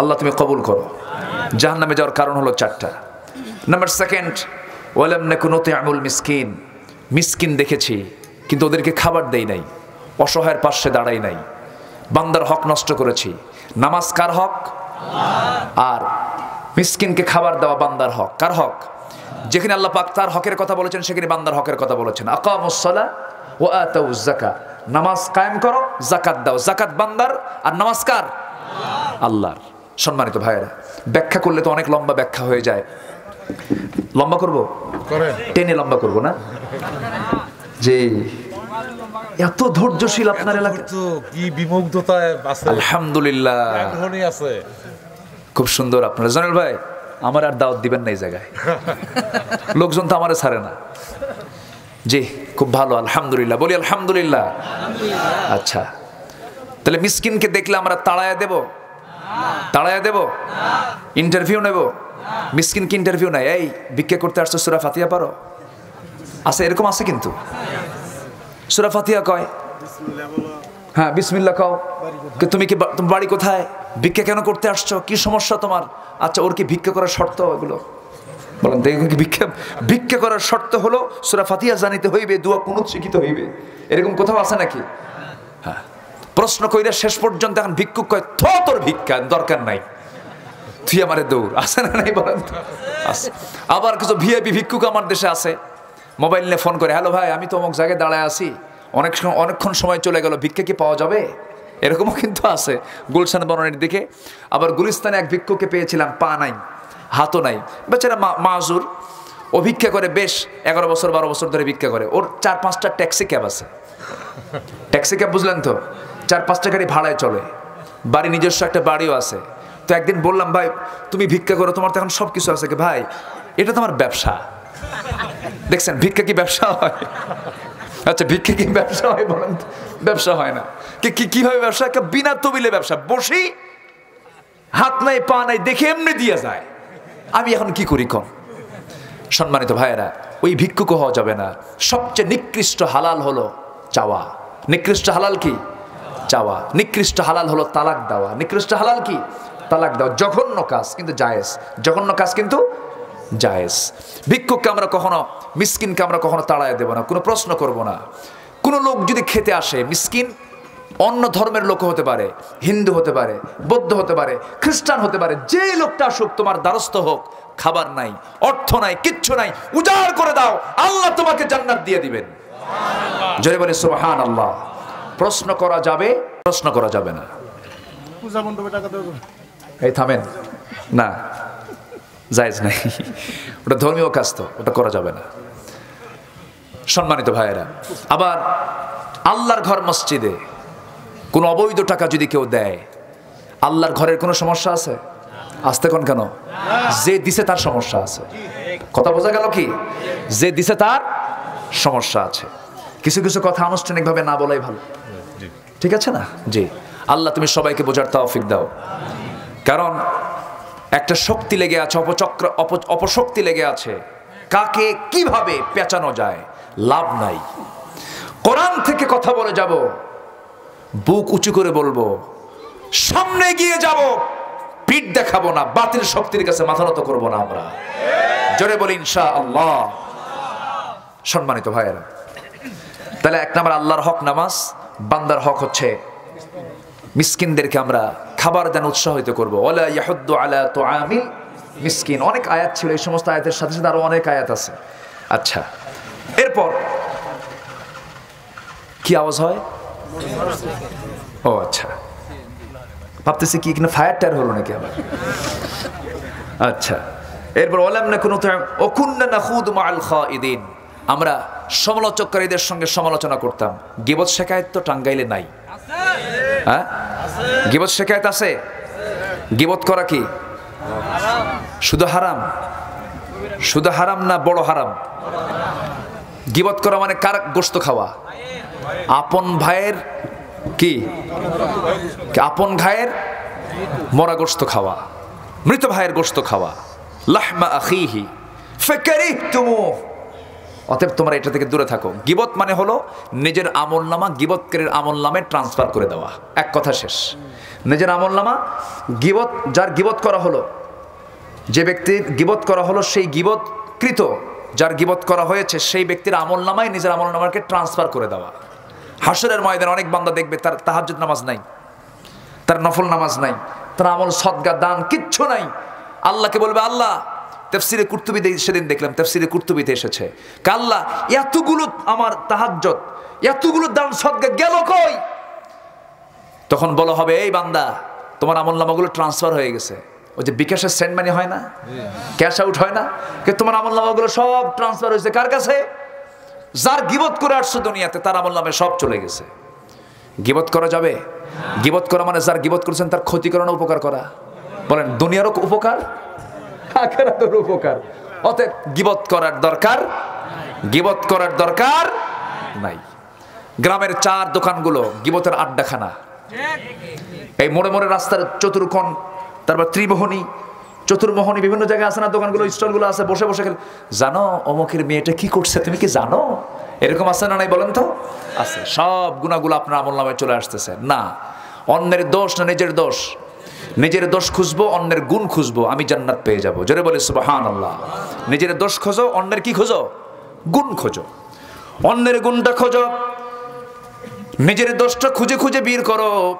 আল্লাহ তুমি কবুল করো। জাহান নামে যাওয়ার কারণ হলো চারটা। নাম্বার সেকেন্ড, ওয়ালাম নাকুনতে আমুল মিসকিন। মিসকিন দেখেছি, কিন্তু ওদেরকে খাবার দেই নাই। অসহায়ের পাশে দাঁড়াই নাই। বান্দার হক নষ্ট করেছি। নামাজ কার হক? আর মিসকিনকে খাবার দেওয়া বান্দার হক। কার হক? যেখানে আল্লাহ পাক তার হকের কথা বলেছেন সেখানে বান্দার হকের কথা বলেছেন। আকামুসলা ও জাকা নামাজ কায়েম করো জাকাত দাও। জাকাত বান্দার আর নামাজ কার? আল্লাহর। সম্মানিত ভাইয়েরা ব্যাখ্যা করলে তো অনেক লম্বা ব্যাখ্যা হয়ে যায়। লম্বা করব? টেনে লম্বা করব না? যে এত ধৈর্যশীল আপনার এলাকা তো কি বিমুগ্ধতায় আছে। আলহামদুলিল্লাহ। আছে। খুব সুন্দর আপনারা। জানেন ভাই আমার আর দাওয়াত দিবেন না এই জায়গায়। লোকজন তো আমারে ছাড়ে না। জি খুব ভালো আলহামদুলিল্লাহ। বলি আলহামদুলিল্লাহ। আচ্ছা। তাহলে মিসকিনকে দেখলে আমরা তাড়ায়া দেব? তাড়ায়া দেব? ইন্টারভিউ নেব? মিসকিনকে ইন্টারভিউ নাই এই ভিক্ষা করতে আসছো সুরা ফাতিয়া পারো আছে এরকম আছে কিন্তু? সুরা ফাতিয়া কয়? হ্যাঁ বিসমিল্লা কও। তুমি কি বাড়ি কোথায়? ভিক্ষা কেন করতে আসছো? কি সমস্যা তোমার? আচ্ছা ওর কি ভিক্ষা করার শর্ত এগুলো? বলেন, দেখো কি ভিক্ষা ভিক্ষা করার শর্ত হলো সুরা ফাতিয়া জানিতে হইবে, দুয়া কুনুত শিখিতে হইবে। এরকম কোথাও আছে নাকি? হ্যাঁ। প্রশ্ন কইরা শেষ পর্যন্ত এখন ভিক্ষুক কয়, থ, তোর ভিক্ষা, দরকার নাই। তুই আমারে দৌড়। আছে না নাই বলেন। আবার কিছু ভিআইপি ভিক্ষুক আমার দেশে আছে। মোবাইল নিয়ে ফোন করে, হ্যালো ভাই, আমি তো অমুক জায়গায় দাঁড়ায় আছি। অনেক সময় অনেকক্ষণ সময় চলে গেল, ভিক্ষা কি পাওয়া যাবে? এরকমও কিন্তু আছে, গুলশান বরণের দিকে। আবার গুলিস্তানে এক ভিক্ষুকে পেয়েছিলাম, পা নাই, হাতও নাই। বেচারা মাজুর ও ভিক্ষা করে বেশ এগারো বছর, বারো বছর ধরে ভিক্ষা করে। ওর চার পাঁচটা ট্যাক্সি ক্যাব আছে। ট্যাক্সি ক্যাব বুঝলেন তো? চার পাঁচটা গাড়ি ভাড়ায় চলে। বাড়ি নিজস্ব একটা বাড়িও আছে। তো একদিন বললাম, ভাই, তুমি ভিক্ষা করো, তোমার তো এখন সব কিছু আছে কি ভাই? এটা তোমার ব্যবসা। দেখছেন, ভিক্ষা কি ব্যবসা হয়? আচ্ছা ভিক্ষা কি ব্যবসা হয় বলেন ব্যবসা হয় না। কি কীভাবে ব্যবসা? একটা বিনা তবিলে ব্যবসা। বসি, হাত নাই, পা নাই, দেখে এমনি দিয়ে যায়। আমি এখন কি করি কম? সম্মানিত ভাইয়েরা, ওই ভিক্ষুক হওয়া যাবে না। সবচেয়ে নিকৃষ্ট হালাল হলো চাওয়া। নিকৃষ্ট হালাল কি? চাওয়া। নিকৃষ্ট হালাল হলো তালাক দেওয়া। নিকৃষ্ট হালাল কি? তালাক দেওয়া। জঘন্য কাজ, কিন্তু জায়েজ। জঘন্য কাজ কিন্তু জায়েজ। ভিক্ষুককে আমরা কখনো মিসকিনকে আমরা কখনো তাড়ায় দেব না কোনো প্রশ্ন করব না। কোনো লোক যদি খেতে আসে মিসকিন অন্য ধর্মের লোক হতে পারে হিন্দু হতে পারে বৌদ্ধ হতে পারে খ্রিস্টান হতে পারে যে লোকটা আসুক তোমার দ্বারস্থ হোক খাবার নাই অর্থ নাই কিচ্ছু নাই উজাড় করে দাও আল্লাহ তোমাকে জান্নাত দিয়ে দিবেন। জোরে বলে সুবহান আল্লাহ প্রশ্ন করা যাবে প্রশ্ন করা যাবে না। এই থামেন। না। জায়েজ নাই। ওটা ধর্মীয় কাজ তো ওটা করা যাবে না। সম্মানিত ভাইয়েরা আবার আল্লাহর ঘর মসজিদে কোনো অবৈধ টাকা যদি কেউ দেয় আল্লাহর ঘরের কোনো সমস্যা আছে? আসতে কোন কেন? যে দিছে তার সমস্যা আছে। কথা বোঝা গেল কি? যে দিছে তার সমস্যা আছে। কিছু কিছু কথা আনুষ্ঠানিকভাবে না বলাই ভালো। ঠিক আছে না? জি। আল্লাহ তুমি সবাইকে বোঝার তৌফিক দাও। কারণ একটা শক্তি লেগে আছে, অপচক্র, অপ- অপশক্তি লেগে আছে। কাকে কীভাবে পেঁচানো যায়, লাভ নাই। কোরআন থেকে কথা বলে যাব, বুক উঁচু করে বলব, সামনে গিয়ে যাব, পিঠ দেখাবো না, বাতিল শক্তির কাছে মাথা নত করব না আমরা। জোরে বলি ইনশা আল্লাহ সম্মানিত ভাইয়েরা, তাহলে এক নাম্বার আল্লাহর হক নামাজ, বান্দার হক হচ্ছে, মিসকিনদেরকে আমরা খাবার দান উৎসাহিত করব। আলা তুআমিল মিসকিন। অনেক আয়াত ছিল, এই সমস্ত আয়াতের সাথে সাথে আরও অনেক আয়াত আছে। আচ্ছা এরপর কি আওয়াজ হয়? ও আচ্ছা। ভাবতেছি কি কিনা ফায়ার টায়ার হলো নাকি আবার? আচ্ছা এরপর ওলাম না কোনো অকুন্না না খুদ মাল খাইদিন। আমরা সমালোচককারীদের সঙ্গে সমালোচনা করতাম। গিবত শেখায়ত তো টাঙ্গাইলে নাই। হ্যাঁ? গিবত শেখায়ত আছে? গিবত করা কি? শুধু হারাম? শুধু হারাম না বড় হারাম? গিবত করা মানে কার গোস্ত খাওয়া? আপন ভাইয়ের কি? আপন ভাইয়ের মরা গোস্ত খাওয়া। মৃত ভাইয়ের গোস্ত খাওয়া। লাহমা আখিহি। ফাকারিহতুমু। অতএব তোমরা এটা থেকে দূরে থাকো। গিবত মানে হলো নিজের আমল নামা গিবতকারীর আমল নামে ট্রান্সফার করে দেওয়া। এক কথা শেষ। নিজের আমল নামা গিবত, যার গিবত করা হলো, যে ব্যক্তির গিবত করা হলো সেই গিবত কৃত যার গিবত করা হয়েছে সেই ব্যক্তির আমল নামায় নিজের আমল নামাকে ট্রান্সফার করে দেওয়া। হাসরের ময়দানে অনেক বান্দা দেখবে তার তাহাজ্জুদ নামাজ নাই, তার নফল নামাজ নাই, তার আমল সদ্গা, দান কিচ্ছু নাই। আল্লাহকে বলবে, আল্লাহ তেফসিরে কুর্তুবিতে সেদিন দেখলাম, তেফসিরে কুর্তুবিতে এসেছে। কাল্লা, এতগুলো আমার তাহাজ্জত এতগুলো দান সদ্গা গেল কই? তখন বলা হবে, এই বান্দা, তোমার আমল নামাগুলো ট্রান্সফার হয়ে গেছে। ওই যে বিকাশের সেন্ড মানি হয় না? ক্যাশ আউট হয় না? তোমার আমল নামাগুলো সব ট্রান্সফার হয়েছে কার কাছে? যার গিবত করে আসছো দুনিয়াতে, তার আমল নামে সব চলে গেছে। গিবত করা যাবে? গিবত করা মানে যার গিবত করেছেন, তার ক্ষতি করা না উপকার করা। বলেন, দুনিয়ারও উপকার? আখেরাতের উপকার। অতএব গিবত করার দরকার, গিবত করার দরকার নাই। গ্রামের চার দোকানগুলো গিবতের আড্ডাখানা। এই মোড়ে মোড়ে রাস্তার চতুর্কোণ, তারপর ত্রিমোহনী, চতুর্মোহনী বিভিন্ন জায়গায় আছে না, দোকানগুলো, স্টলগুলো আছে, বসে বসে খেলে জানো, অমুকের মেয়েটা কি করছে? তুমি কি জানো? এরকম আছে না নাই বলেন তো? আছে। সব গুণাগুলো আপনার আমল নামে চলে আসতেছে। না, অন্যের দোষ না নিজের দোষ? নিজের দোষ খুঁজবো, অন্যের গুণ খুঁজবো, আমি জান্নাত পেয়ে যাব। জোরে বলে সুবাহান আল্লাহ নিজের দোষ খোঁজো, অন্যের কি খোঁজো? গুণ খোঁজো। অন্যের গুণটা খোঁজো। নিজের দোষটা খুঁজে খুঁজে বীর করো।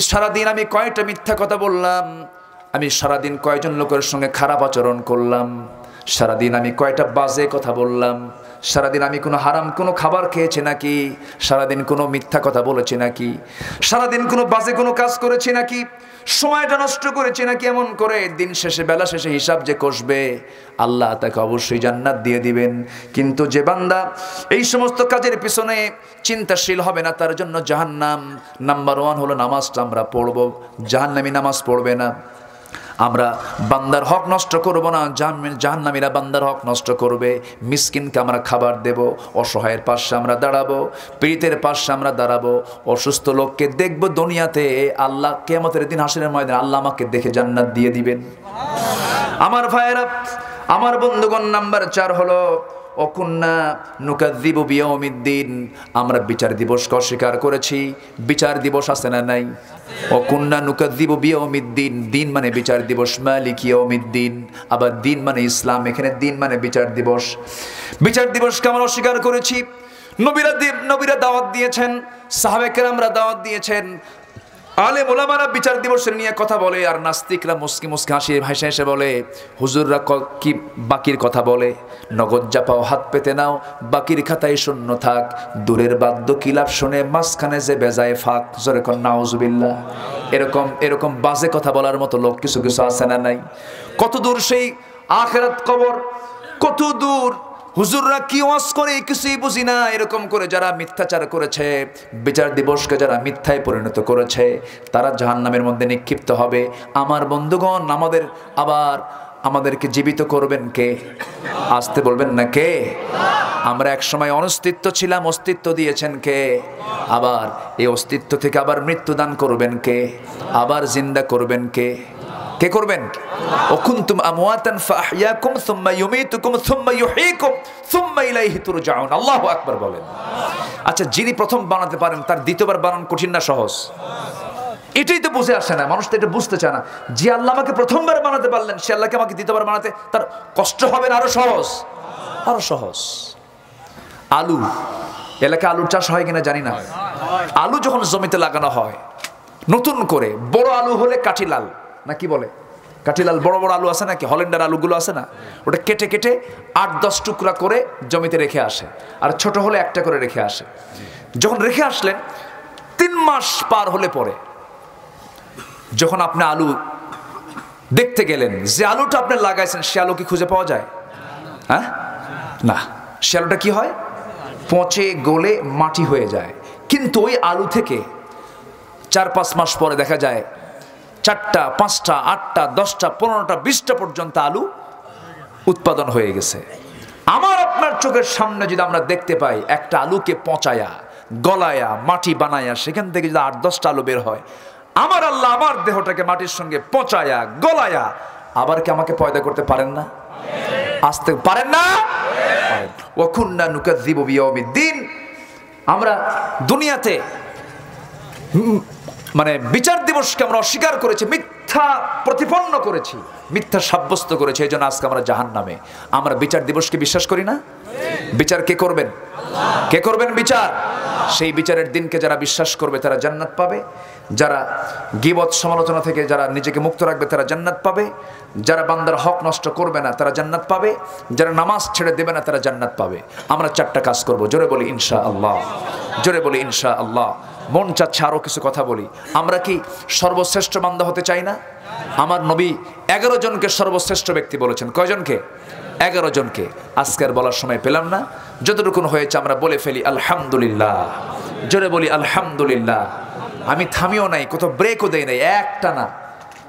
সারাদিন আমি কয়টা মিথ্যা কথা বললাম? আমি সারাদিন কয়জন লোকের সঙ্গে খারাপ আচরণ করলাম? সারাদিন আমি কয়টা বাজে কথা বললাম? সারাদিন আমি কোনো হারাম কোনো খাবার খেয়েছি নাকি? সারাদিন কোনো মিথ্যা কথা বলেছি নাকি? সারাদিন কোনো বাজে কোনো কাজ করেছি নাকি? সময়টা নষ্ট করেছি নাকি এমন করে? দিন শেষে, বেলা শেষে হিসাব যে কষবে, আল্লাহ তাকে অবশ্যই জান্নাত দিয়ে দিবেন। কিন্তু যে বান্দা এই সমস্ত কাজের পিছনে চিন্তাশীল হবে না, তার জন্য জাহান্নাম নাম্বার ওয়ান হলো নামাজটা আমরা পড়ব। জাহান্নামি নামাজ পড়বে না। আমরা বান্দার হক নষ্ট করব না জাহান- জাহান্নামীরা বান্দার হক নষ্ট করবে। মিসকিনকে আমরা খাবার দেব, অসহায়ের পাশে আমরা দাঁড়াবো, পীড়িতের পাশে আমরা দাঁড়াবো, অসুস্থ লোককে দেখব দুনিয়াতে, আল্লাহ কেমতের দিন হাসিনের ময়দান আল্লাহ আমাকে দেখে জান্নাত দিয়ে দিবেন। আমার ভাইয়েরা, আমার বন্ধুগণ নাম্বার চার হলো, অকুন্না নুকাদ্দিব বিয়মিদ্দিন আমরা বিচার দিবসকে অস্বীকার করেছি। বিচার দিবস আছে না নাই? দিন মানে বিচার দিবস আবার দিন মানে ইসলাম, এখানে দিন মানে বিচার দিবস। বিচার অস্বীকার করেছি। নবীরা নবীরা দাওয়াত দিয়েছেন সাহাবেকের আমরা দাওয়াত দিয়েছেন। আলে মোলামারা বিচার দিবসের নিয়ে কথা বলে, আর নাস্তিকরা মুসকি মুসকি হাসি ভাসে এসে বলে, হুজুররা ক- বাকির কথা বলে? নগদ জাপাও হাত পেতে নাও, বাকির খাতায় শূন্য থাক। দূরের বাদ্য কিলাপ শুনে, মাঝখানে যে বেজায় ফাঁক, জোরে কর নাউজুবিল্লাহ। এরকম এরকম বাজে কথা বলার মতো লোক কিছু কিছু আছে না নাই? কত দূর সেই আখেরাত কবর, কত দূর হুজুররা কি ওয়াজ করে? কিছুই বুঝি না। এরকম করে যারা মিথ্যাচার করেছে, বিচার দিবসকে যারা মিথ্যায় পরিণত করেছে, তারা জাহান্নামের মধ্যে নিক্ষিপ্ত হবে। আমার বন্ধুগণ, আমাদের আবার আমাদেরকে জীবিত করবেন কে? আসতে বলবেন না কে? আমরা একসময় অনস্তিত্ব ছিলাম, অস্তিত্ব দিয়েছেন কে? আবার এই অস্তিত্ব থেকে আবার মৃত্যুদান করবেন কে? আবার জিন্দা করবেন কে? কে করবেন? অকুন্তুম আমওয়াতান ফাহইয়াকুম সুম্মা ইউমিতুকুম সুম্মা ইউহয়িকুম সুম্মা ইলাইহি তুরজাউন। আল্লাহু আকবার বলেন। আচ্ছা যিনি প্রথম বানাতে পারেন, তার দ্বিতীয়বার বানান কঠিন না সহজ? এটাই তো বুঝে আসে না, মানুষ তো এটা বুঝতে চায় না। যে আল্লাহ আমাকে প্রথমবার বানাতে পারলেন, সে আল্লাহকে আমাকে দ্বিতীয়বার বানাতে, তার কষ্ট হবে না আরও সহজ? আরও সহজ। আলু, এলাকায় আলুর চাষ হয় কিনা জানি না। আলু যখন জমিতে লাগানো হয়, নতুন করে, বড় আলু হলে কাঠি লাল, না কি বলে? কাঠিলাল বড় বড় আলু আছে নাকি? হলেন্ডার আলুগুলো আছে না? ওটা কেটে কেটে আট দশ টুকরা করে জমিতে রেখে আসে, আর ছোট হলে একটা করে রেখে আসে। যখন রেখে আসলেন, তিন মাস পার হলে পরে যখন আপনি আলু দেখতে গেলেন, যে আলুটা আপনি লাগাইছেন, সে আলু কি খুঁজে পাওয়া যায়? হ্যাঁ? না। সে আলুটা কি হয়? পচে গলে মাটি হয়ে যায়। কিন্তু ওই আলু থেকে চার পাঁচ মাস পরে দেখা যায়, চারটা, পাঁচটা, আটটা, দশটা, পনেরোটা, বিশটা পর্যন্ত আলু উৎপাদন হয়ে গেছে। আমার আপনার চোখের সামনে যদি আমরা দেখতে পাই, একটা আলুকে পচায়া, গলায়া, মাটি বানায়া, সেখান থেকে যদি আট, দশটা আলু বের হয় আমার আল্লাহ আমার দেহটাকে মাটির সঙ্গে পচায়া, গলায়া। আবার কি আমাকে পয়দা করতে পারেন না? আসতে পারেন না? ওয়াকুন্না নুকাযযিবু বিয়াউমিদ্দিন আমরা দুনিয়াতে মানে বিচার দিবসকে আমরা অস্বীকার করেছি, মিথ্যা প্রতিপন্ন করেছি, মিথ্যা সাব্যস্ত করেছি, এই জন্য আজকে আমরা জাহান নামে আমরা বিচার দিবসকে বিশ্বাস করি না? বিচার কে করবেন? কে করবেন বিচার? সেই বিচারের দিনকে যারা বিশ্বাস করবে তারা জান্নাত পাবে। যারা গিবত সমালোচনা থেকে যারা নিজেকে মুক্ত রাখবে তারা জান্নাত পাবে। যারা বান্দার হক নষ্ট করবে না তারা জান্নাত পাবে। যারা নামাজ ছেড়ে দেবে না তারা জান্নাত পাবে। আমরা চারটা কাজ করব। জোরে বলি ইনশা আল্লাহ জোরে বলি ইনশা আল্লাহ মন চাচ্ছে আরও কিছু কথা বলি। আমরা কি সর্বশ্রেষ্ঠ বান্দা হতে চাই না? আমার নবী এগারো জনকে সর্বশ্রেষ্ঠ ব্যক্তি বলেছেন। কয়জনকে? এগারো জনকে। আজকের বলার সময় পেলাম না। যতটুকুন হয়েছে আমরা বলে ফেলি, আলহামদুলিল্লাহ। জোরে বলি, আলহামদুলিল্লাহ। আমি থামিও নাই, কোথাও ব্রেকও দেই নাই, একটা না।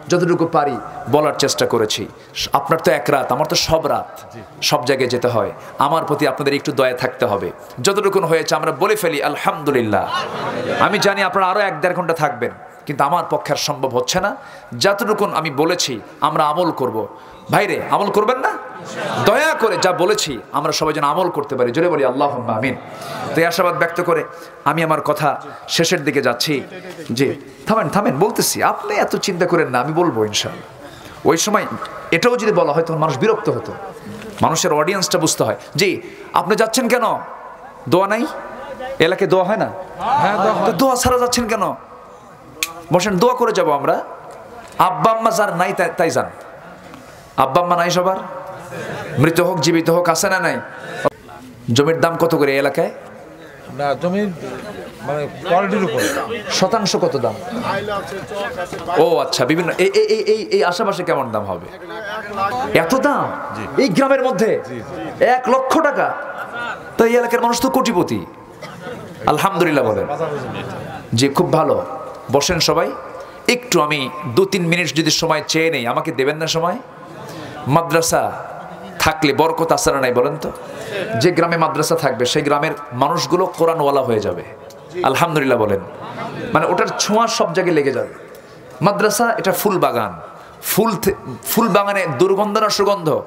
যতটুকু পারি বলার চেষ্টা করেছি। আপনার তো এক রাত আমার তো সব রাত। সব জায়গায় যেতে হয়। আমার প্রতি আপনাদের একটু দয়া থাকতে হবে। যতটুকু হয়েছে আমরা বলে ফেলি আলহামদুলিল্লাহ। আমি জানি আপনারা আরও এক দেড় ঘণ্টা থাকবেন কিন্তু আমার পক্ষে আর সম্ভব হচ্ছে না। যতটুকুন আমি বলেছি আমরা আমল করব। ভাইরে আমল করবেন না? দয়া করে যা বলেছি আমরা সবাই যেন আমল করতে পারি। জোরে বলি আল্লাহ আমিন। তো এই আশাবাদ ব্যক্ত করে আমি আমার কথা শেষের দিকে যাচ্ছি। যে থামেন থামেন বলতেছি আপনি এত চিন্তা করেন না আমি বলব ইনশাল্লাহ ওই সময় এটাও যদি বলা হয় তখন মানুষ বিরক্ত হতো। মানুষের অডিয়েন্সটা বুঝতে হয়। জি আপনি যাচ্ছেন কেন? দোয়া নাই? এলাকায় দোয়া হয় না? হ্যাঁ দোয়া দোয়া ছাড়া যাচ্ছেন কেন? বসেন দোয়া করে যাব আমরা। আব্বা আম্মা যার নাই তাই- তাই যান। আব্বা আম্মা নাই সবার? মৃত হোক জীবিত হোক আছে না নাই? জমির দাম কত করে এলাকায়? না জমির মানে কোয়ালিটির উপরে। শতাংশ কত দাম? ও আচ্ছা বিভিন্ন এই এই এই এই আশেপাশে কেমন দাম হবে? এত দাম? এই গ্রামের মধ্যে? এক লক্ষ টাকা? তো এই এলাকার মানুষ তো কোটিপতি। আলহামদুলিল্লাহ বলেন। যে খুব ভালো। বসেন সবাই। একটু আমি দু তিন মিনিট যদি সময় চেয়ে নেই আমাকে দেবেন না সময়? মাদ্রাসা থাকলে বরকত না নাই, বলেন তো? যে গ্রামে মাদ্রাসা থাকবে, সেই গ্রামের মানুষগুলো কোরআনওয়ালা হয়ে যাবে। আলহামদুলিল্লাহ বলেন। মানে ওটার ছোঁয়া সব জায়গায় লেগে যাবে। মাদ্রাসা এটা ফুল বাগান। ফুল ফুল বাগানে দুর্গন্ধ না সুগন্ধ?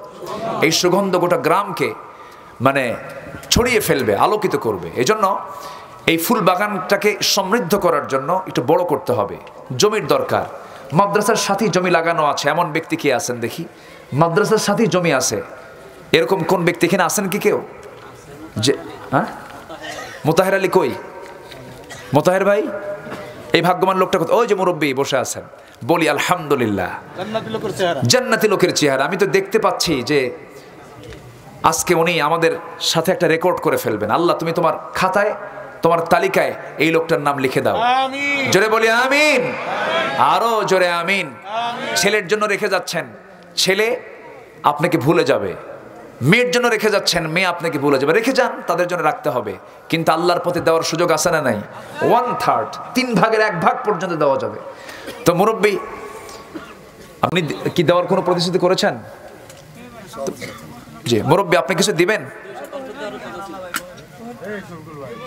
এই সুগন্ধ গোটা গ্রামকে মানে ছড়িয়ে ফেলবে, আলোকিত করবে। এজন্য এই ফুল বাগানটাকে সমৃদ্ধ করার জন্য একটু বড় করতে হবে। জমির দরকার। মাদ্রাসার সাথেই জমি লাগানো আছে। এমন ব্যক্তি কে আছেন দেখি? মাদ্রাসার সাথেই জমি আছে। এরকম কোন ব্যক্তি এখানে আসেন কি কেউ? যে হ্যাঁ? মোতাহের আলী কই? মোতাহের ভাই? এই ভাগ্যবান লোকটা ওই যে মুরব্বী বসে আছেন। বলি আলহামদুলিল্লাহ। জান্নাতি লোকের চেহারা। জান্নাতি লোকের চেহারা। আমি তো দেখতে পাচ্ছি যে আজকে উনি আমাদের সাথে একটা রেকর্ড করে ফেলবেন। আল্লাহ তুমি তোমার খাতায় তোমার তালিকায় এই লোকটার নাম লিখে দাও। জোরে বলি আমিন। আরও জোরে আমিন। ছেলের জন্য রেখে যাচ্ছেন। ছেলে আপনাকে ভুলে যাবে। মেয়ের জন্য রেখে যাচ্ছেন মেয়ে আপনাকে ভুলে যাবে রেখে যান তাদের জন্য রাখতে হবে। কিন্তু আল্লাহর পথে দেওয়ার সুযোগ আছে না নাই? ওয়ান থার্ড তিন ভাগের এক ভাগ পর্যন্ত দেওয়া যাবে। তো মুরব্বী আপনি কি দেওয়ার কোনো প্রতিশ্রুতি করেছেন? জি মুরব্বী আপনি কিছু দিবেন?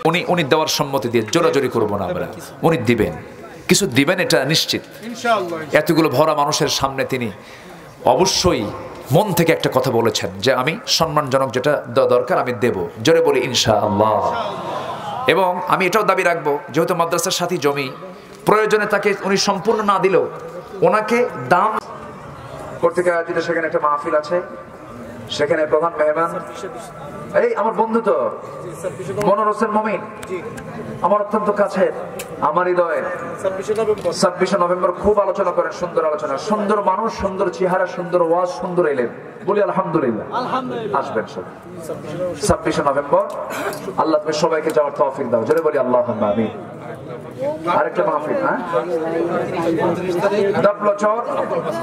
উনি উনি দেওয়ার সম্মতি দিয়ে জোরাজোরি করব না আমরা। উনি দিবেন। কিছু দিবেন এটা নিশ্চিত। এতগুলো ভরা মানুষের সামনে তিনি অবশ্যই মন থেকে একটা কথা বলেছেন যে আমি সম্মানজনক যেটা দরকার আমি দেব। জোরে বলি ইনশা আল্লাহ এবং আমি এটাও দাবি রাখব, যেহেতু মাদ্রাসার সাথী জমি, প্রয়োজনে তাকে উনি সম্পূর্ণ না দিলেও ওনাকে দাম করতে আয়োজিত সেখানে একটা মাহফিল আছে। সেখানে প্রধান মেহমান। এই আমার বন্ধু তো। মনোর হোসেন মমিন। আমার অত্যন্ত কাছের আমার হৃদয়ের। ছাব্বিশে নভেম্বর খুব আলোচনা করেন সুন্দর আলোচনা। সুন্দর মানুষ সুন্দর চেহারা সুন্দর ওয়াজ সুন্দর এলেন। বলি আলহামদুলিল্লাহ। আসবেন সব। ছাব্বিশে নভেম্বর। আল্লাহ তুমি সবাইকে যাওয়ার তৌফিক দাও। জোরে বলি আল্লাহ আমি আরেকটা মাহফিল হ্যাঁ? চর।